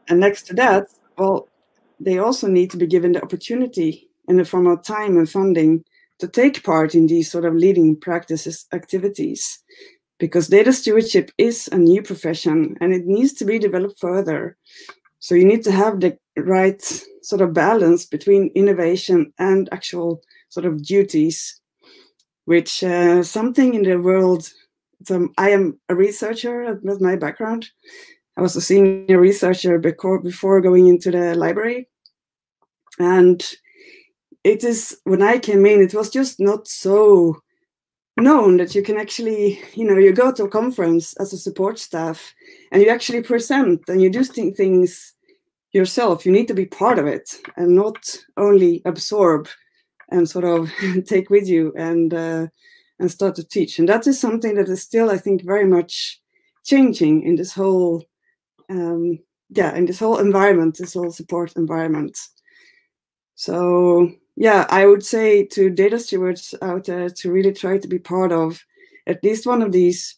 And next to that, well, they also need to be given the opportunity in the form of time and funding to take part in these sort of leading practices activities because data stewardship is a new profession and it needs to be developed further. So you need to have the right sort of balance between innovation and actual sort of duties, which uh, something in the world. So I am a researcher. That's my background. I was a senior researcher before before going into the library, and it is when I came in, it was just not so known that you can actually, you know, you go to a conference as a support staff and you actually present and you do things yourself. You need to be part of it and not only absorb and sort of take with you and uh, and start to teach. And that is something that is still, I think, very much changing in this whole um, yeah in this whole environment, this whole support environment. So yeah, I would say to data stewards out there to really try to be part of at least one of these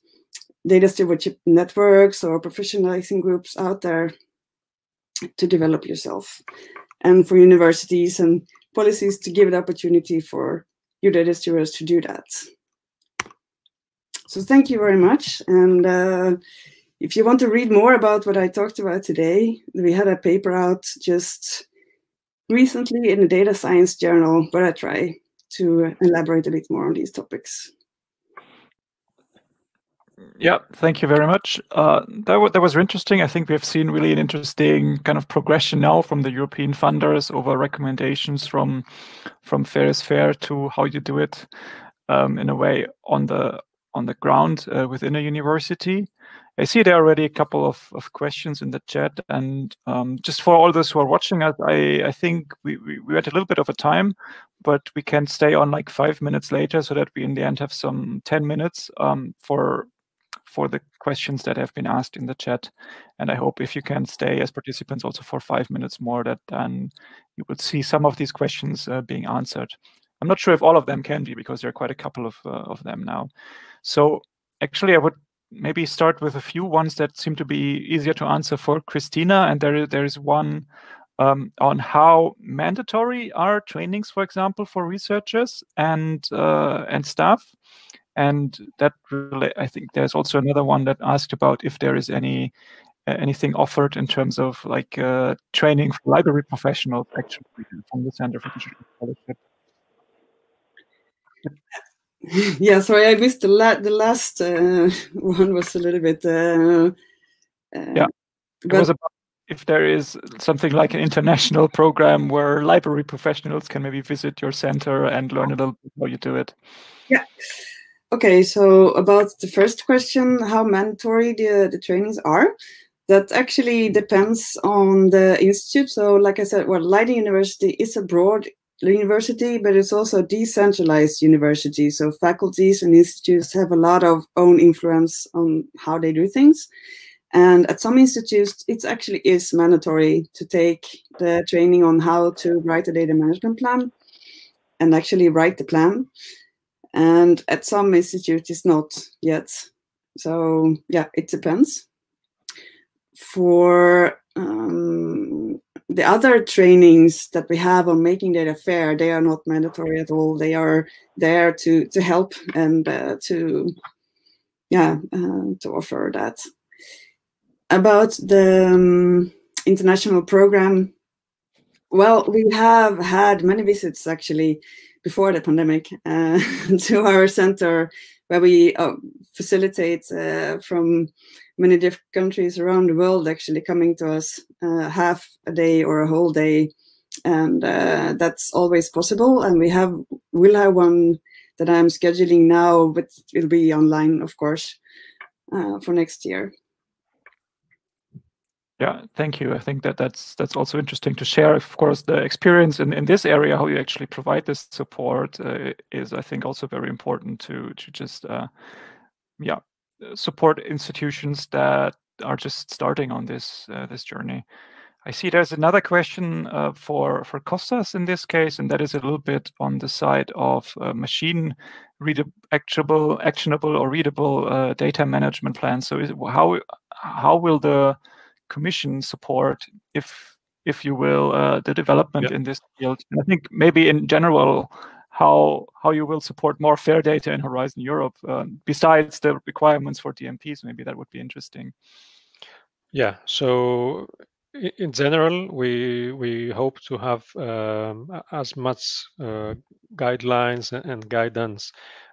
data stewardship networks or professionalizing groups out there to develop yourself and for universities and policies to give the opportunity for your data stewards to do that. So thank you very much. And uh, if you want to read more about what I talked about today, we had a paper out just recently in the data science journal where I try to elaborate a bit more on these topics. Yeah, thank you very much. Uh, that, that was interesting. I think we have seen really an interesting kind of progression now from the European funders over recommendations from from FAIRsFAIR to how you do it um, in a way on the on the ground uh, within a university. I see there are already a couple of, of questions in the chat. And um, just for all those who are watching us, I, I think we, we, we had a little bit of a time, but we can stay on like five minutes later so that we in the end have some 10 minutes um, for for the questions that have been asked in the chat. And I hope if you can stay as participants also for five minutes more, that then you will see some of these questions uh, being answered. I'm not sure if all of them can be because there are quite a couple of, uh, of them now. So actually, I would maybe start with a few ones that seem to be easier to answer for Kristina. And there, there is one um, on how mandatory are trainings, for example, for researchers and uh, and staff. And that really, I think there's also another one that asked about if there is any anything offered in terms of like uh, training for library professionals, actually, from the Center for Digital Scholarship. yeah, sorry, I missed the, la- the last uh, one was a little bit. Uh, uh, yeah, it was about if there is something like an international program where library professionals can maybe visit your center and learn a little bit how you do it. Yeah. Okay, so about the first question, how mandatory the, the trainings are, that actually depends on the institute. So, like I said, well, Leiden University is a broad university, but it's also a decentralized university. So faculties and institutes have a lot of own influence on how they do things. And at some institutes, it actually is mandatory to take the training on how to write a data management plan and actually write the plan. And at some institutes, it's not yet. So yeah, it depends. For um, the other trainings that we have on making data fair, they are not mandatory at all. They are there to to help and uh, to yeah uh, to offer that. About the um, international program, well, we have had many visits actually before the pandemic uh, to our center where we uh, facilitate uh, from many different countries around the world actually coming to us uh, half a day or a whole day and uh, that's always possible and we have will have one that i'm scheduling now but it will be online of course uh, for next year yeah, thank you. I think that that's that's also interesting to share. Of course, the experience in, in this area, how you actually provide this support, uh, is I think also very important to to just uh, yeah support institutions that are just starting on this uh, this journey. I see there's another question uh, for for Kostas in this case, and that is a little bit on the side of uh, machine readable, actionable, actionable or readable uh, data management plans. So, is, how how will the commission support, if if you will, uh, the development in this field? And I think maybe in general, how how you will support more fair data in Horizon Europe um, besides the requirements for DMPs. Maybe that would be interesting. Yeah. So in general, we we hope to have um, as much uh, guidelines and guidance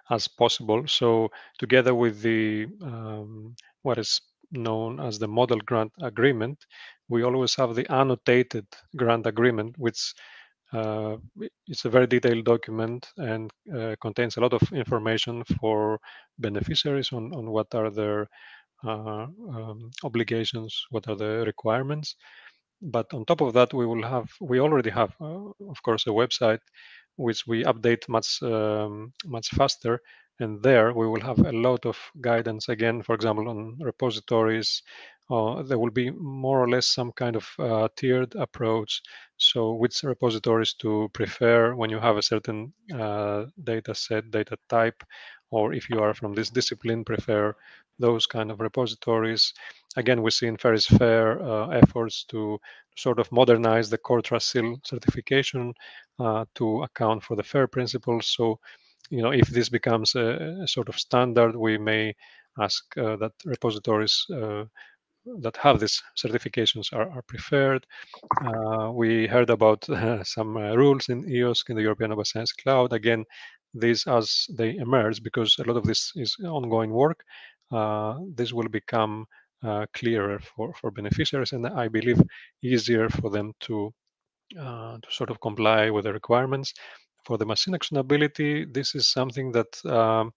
as possible. So together with the um, what is known as the model grant agreement, we always have the annotated grant agreement, which uh, it's a very detailed document and uh, contains a lot of information for beneficiaries on, on what are their uh, um, obligations, what are the requirements. But on top of that, we will have, we already have, uh, of course, a website which we update much um, much faster. And there we will have a lot of guidance again, for example, on repositories, uh, there will be more or less some kind of uh, tiered approach. So which repositories to prefer when you have a certain uh, data set, data type, or if you are from this discipline, prefer those kind of repositories. Again, we see in FAIRsFAIR uh, efforts to sort of modernize the CoreTrustSeal certification uh, to account for the FAIR principles. So, you know, if this becomes a, a sort of standard, we may ask uh, that repositories that have these certifications are, are preferred. Uh, we heard about uh, some rules in EOSC in the European Open Science Cloud. Again, these as they emerge, because a lot of this is ongoing work, uh, this will become uh, clearer for, for beneficiaries and I believe easier for them to, uh, to sort of comply with the requirements. For the machine actionability, this is something that um,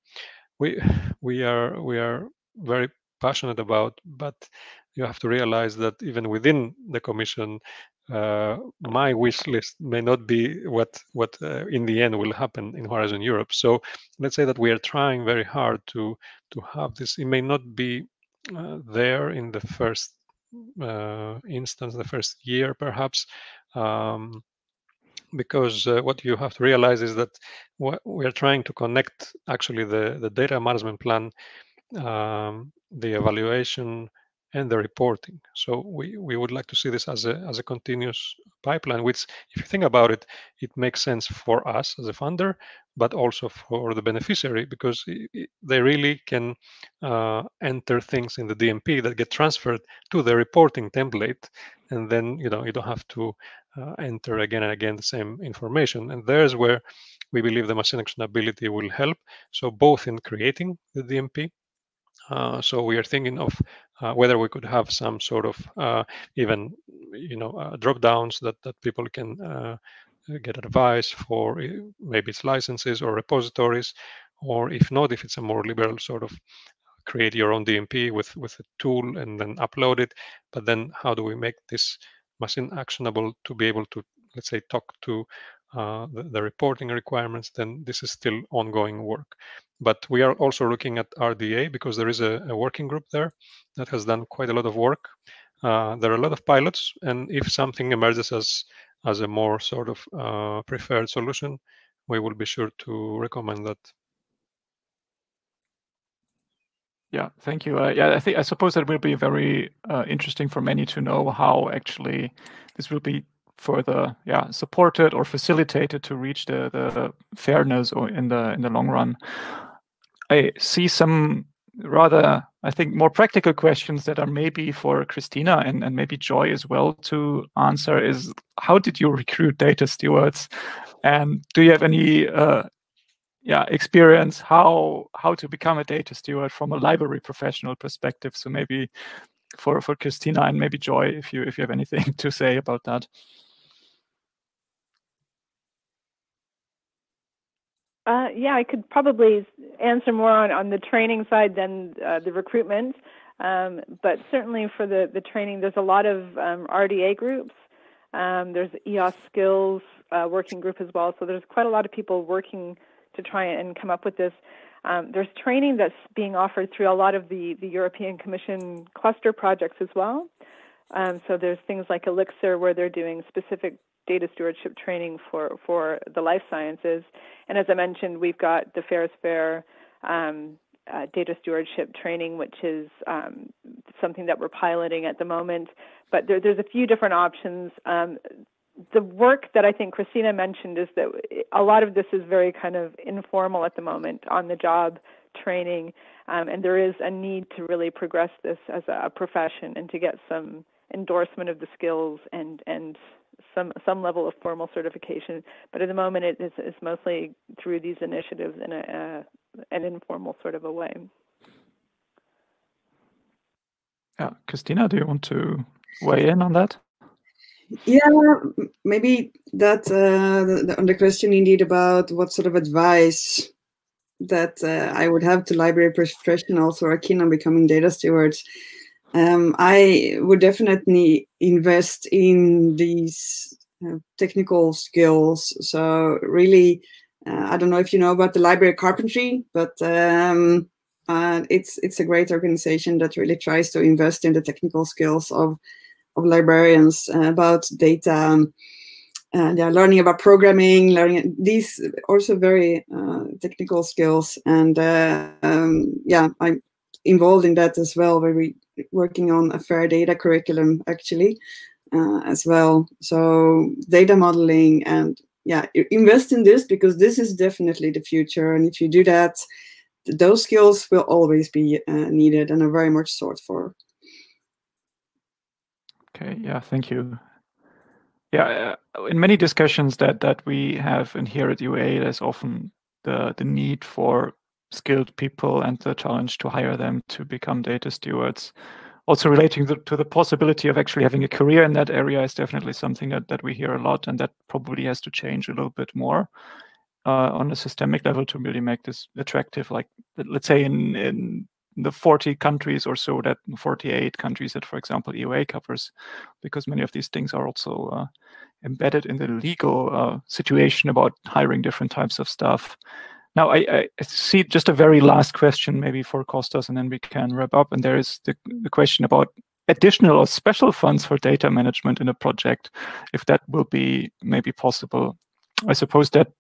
we we are we are very passionate about, but you have to realize that even within the commission, uh, my wish list may not be what what uh, in the end will happen in Horizon Europe. So let's say that we are trying very hard to to have this. It may not be uh, there in the first uh, instance, the first year perhaps. Um, because uh, what you have to realize is that we are trying to connect actually the, the data management plan, um, the evaluation, and the reporting. So we, we would like to see this as a, as a continuous pipeline, which if you think about it, it makes sense for us as a funder, but also for the beneficiary because they really can uh, enter things in the DMP that get transferred to the reporting template. And then, you know, you don't have to uh, enter again and again the same information. And there's where we believe the machine actionability will help. So both in creating the DMP uh, so we are thinking of uh, whether we could have some sort of uh, even you know uh, drop downs that that people can uh, get advice for maybe it's licenses or repositories or if not if it's a more liberal sort of create your own dmp with with a tool and then upload it but then how do we make this machine actionable to be able to let's say talk to the, the, reporting requirements, then this is still ongoing work. But we are also looking at RDA because there is a, a working group there that has done quite a lot of work. Uh, there are a lot of pilots, and if something emerges as as a more sort of uh, preferred solution, we will be sure to recommend that. Yeah, thank you. Uh, yeah, I think I suppose that will be very uh, interesting for many to know how actually this will be further yeah supported or facilitated to reach the the fairness or in the in the long run i see some rather i think more practical questions that are maybe for Kristina and, and maybe joy as well to answer is how did you recruit data stewards? And do you have any uh, yeah experience how how to become a data steward from a library professional perspective? So maybe for for Kristina and maybe joy if you if you have anything to say about that Uh, yeah, I could probably answer more on, on the training side than uh, the recruitment. Um, but certainly for the, the training, there's a lot of um, RDA groups. Um, there's EOSC skills uh, working group as well. So there's quite a lot of people working to try and come up with this. Um, there's training that's being offered through a lot of the, the European Commission cluster projects as well. Um, so there's things like Elixir where they're doing specific data stewardship training for, for the life sciences. And as I mentioned, we've got the FAIRS Fair um, uh, data stewardship training, which is um, something that we're piloting at the moment. But there, there's a few different options. Um, the work that I think Kristina mentioned is that a lot of this is very kind of informal at the moment, on the job training, um, and there is a need to really progress this as a profession and to get some endorsement of the skills and and some some level of formal certification. But at the moment, it is it's mostly through these initiatives in a, uh, an informal sort of a way. Yeah, Kristina, do you want to weigh in on that? Yeah, maybe that uh, the, on the question indeed about what sort of advice that uh, I would have to library professionals who are keen on becoming data stewards um, I would definitely invest in these uh, technical skills. So really, uh, I don't know if you know about the library of carpentry, but um, and it's it's a great organization that really tries to invest in the technical skills of of librarians uh, about data um, and learning about programming, learning these also very uh, technical skills. And uh, um, yeah, I'm involved in that as well. Where we working on a fair data curriculum actually uh, as well. So data modeling and yeah, invest in this because this is definitely the future. And if you do that, those skills will always be uh, needed and are very much sought for. Okay, yeah, thank you. Yeah, uh, in many discussions that that we have in here at UA, there's often the the need for skilled people and the challenge to hire them to become data stewards. Also relating to, to the possibility of actually having a career in that area is definitely something that, that we hear a lot and that probably has to change a little bit more uh, on a systemic level to really make this attractive. Like let's say in, in the 40 countries or so that 48 countries that, for example, EUA covers, because many of these things are also uh, embedded in the legal uh, situation about hiring different types of staff. Now, I, I, see just a very last question, maybe for Kostas, and then we can wrap up. And there is the, the question about additional or special funds for data management in a project, if that will be maybe possible. I suppose that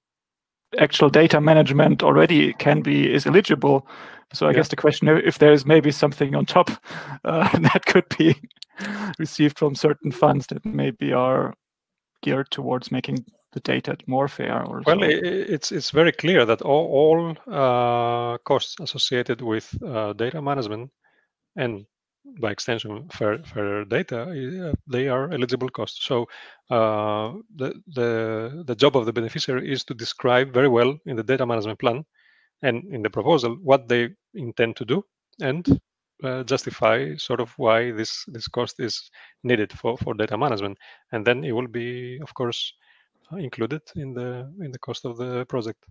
actual data management already can be is eligible. So I yeah. guess the question if there is maybe something on top uh, that could be received from certain funds that maybe are geared towards making the data more fair. Or well, so. it's it's very clear that all, all uh, costs associated with uh, data management and by extension fair, fair data uh, they are eligible costs so uh, the, the the job of the beneficiary is to describe very well in the data management plan and in the proposal what they intend to do and uh, justify sort of why this this cost is needed for for data management and then it will be of course included in the in the cost of the project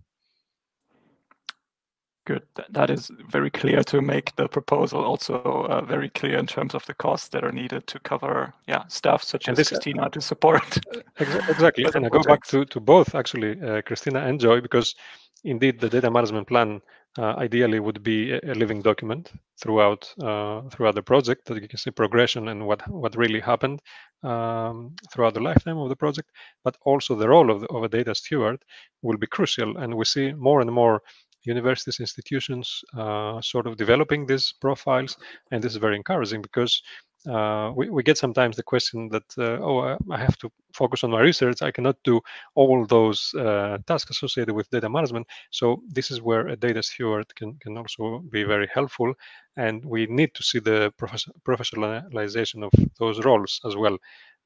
Good. That is very clear to make the proposal also uh, very clear in terms of the costs that are needed to cover, yeah, staff such and as this, Kristina to support. Exactly, and I go back to, to both actually, uh, Kristina and Joy, because indeed the data management plan uh, ideally would be a, living document throughout uh, throughout the project that you can see progression and what what really happened um, throughout the lifetime of the project. But also the role of, the, of a data steward will be crucial, and we see more and more universities, institutions uh, sort of developing these profiles. And this is very encouraging because uh, we, we get sometimes the question that, uh, oh, I have to focus on my research. I cannot do all those uh, tasks associated with data management. So this is where a data steward can, can also be very helpful. And we need to see the professionalization of those roles as well.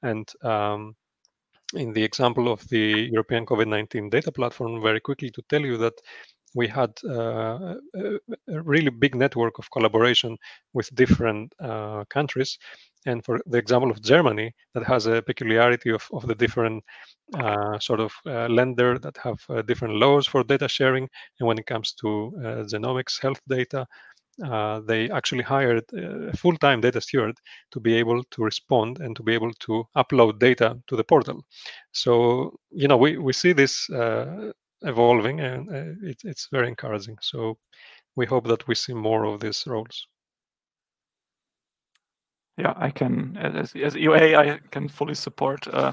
And um, in the example of the European COVID-19 data platform, very quickly to tell you that we had uh, a, really big network of collaboration with different uh, countries. And for the example of Germany, that has a peculiarity of, of the different uh, sort of uh, Länder that have uh, different laws for data sharing. And when it comes to uh, genomics health data, they actually hired a full-time data steward to be able to respond and to be able to upload data to the portal. So, you know, we, we see this evolving and uh, it, it's very encouraging. So we hope that we see more of these roles. Yeah, I can as as UA I can fully support uh,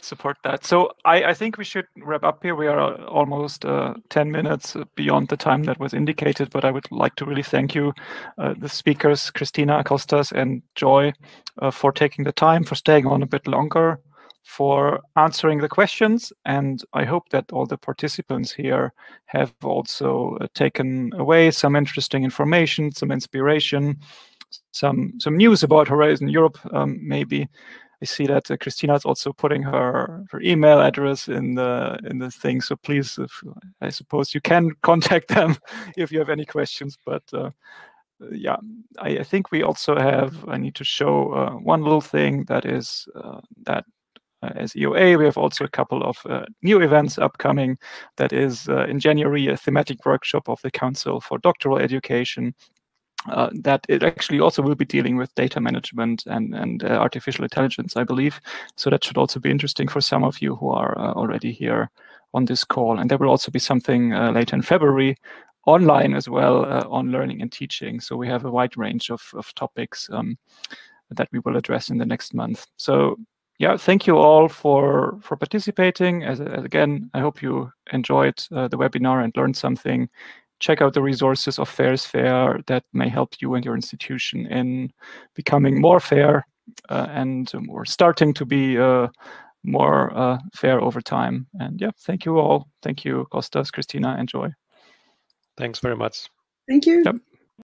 support that. So I, I think we should wrap up here. We are almost uh, 10 minutes beyond the time that was indicated, but I would like to really thank you, uh, the speakers, Kristina Acostas and Joy, uh, for taking the time, for staying on a bit longer for answering the questions. And I hope that all the participants here have also uh, taken away some interesting information, some inspiration, some some news about Horizon Europe, um, maybe. I see that uh, Kristina is also putting her her email address in the in the thing. So please, if, I suppose you can contact them if you have any questions. But uh, yeah, I, I, think we also have. I need to show uh, one little thing that is uh, that uh, as EUA. We have also a couple of uh, new events upcoming. That is uh, in January, a thematic workshop of the Council for Doctoral Education. Uh, that it actually also will be dealing with data management and, and uh, artificial intelligence, I believe. So that should also be interesting for some of you who are uh, already here on this call. And there will also be something later in February online as well uh, on learning and teaching. So we have a wide range of, of topics um, that we will address in the next month. So yeah, thank you all for for participating. As, as again, I hope you enjoyed uh, the webinar and learned something. Check out the resources of FAIRsFAIR that may help you and your institution in becoming more fair uh, and or starting to be uh, more uh, fair over time. And yeah, thank you all. Thank you, Kostas, Kristina, and Joy. Thanks very much. Thank you. Yep.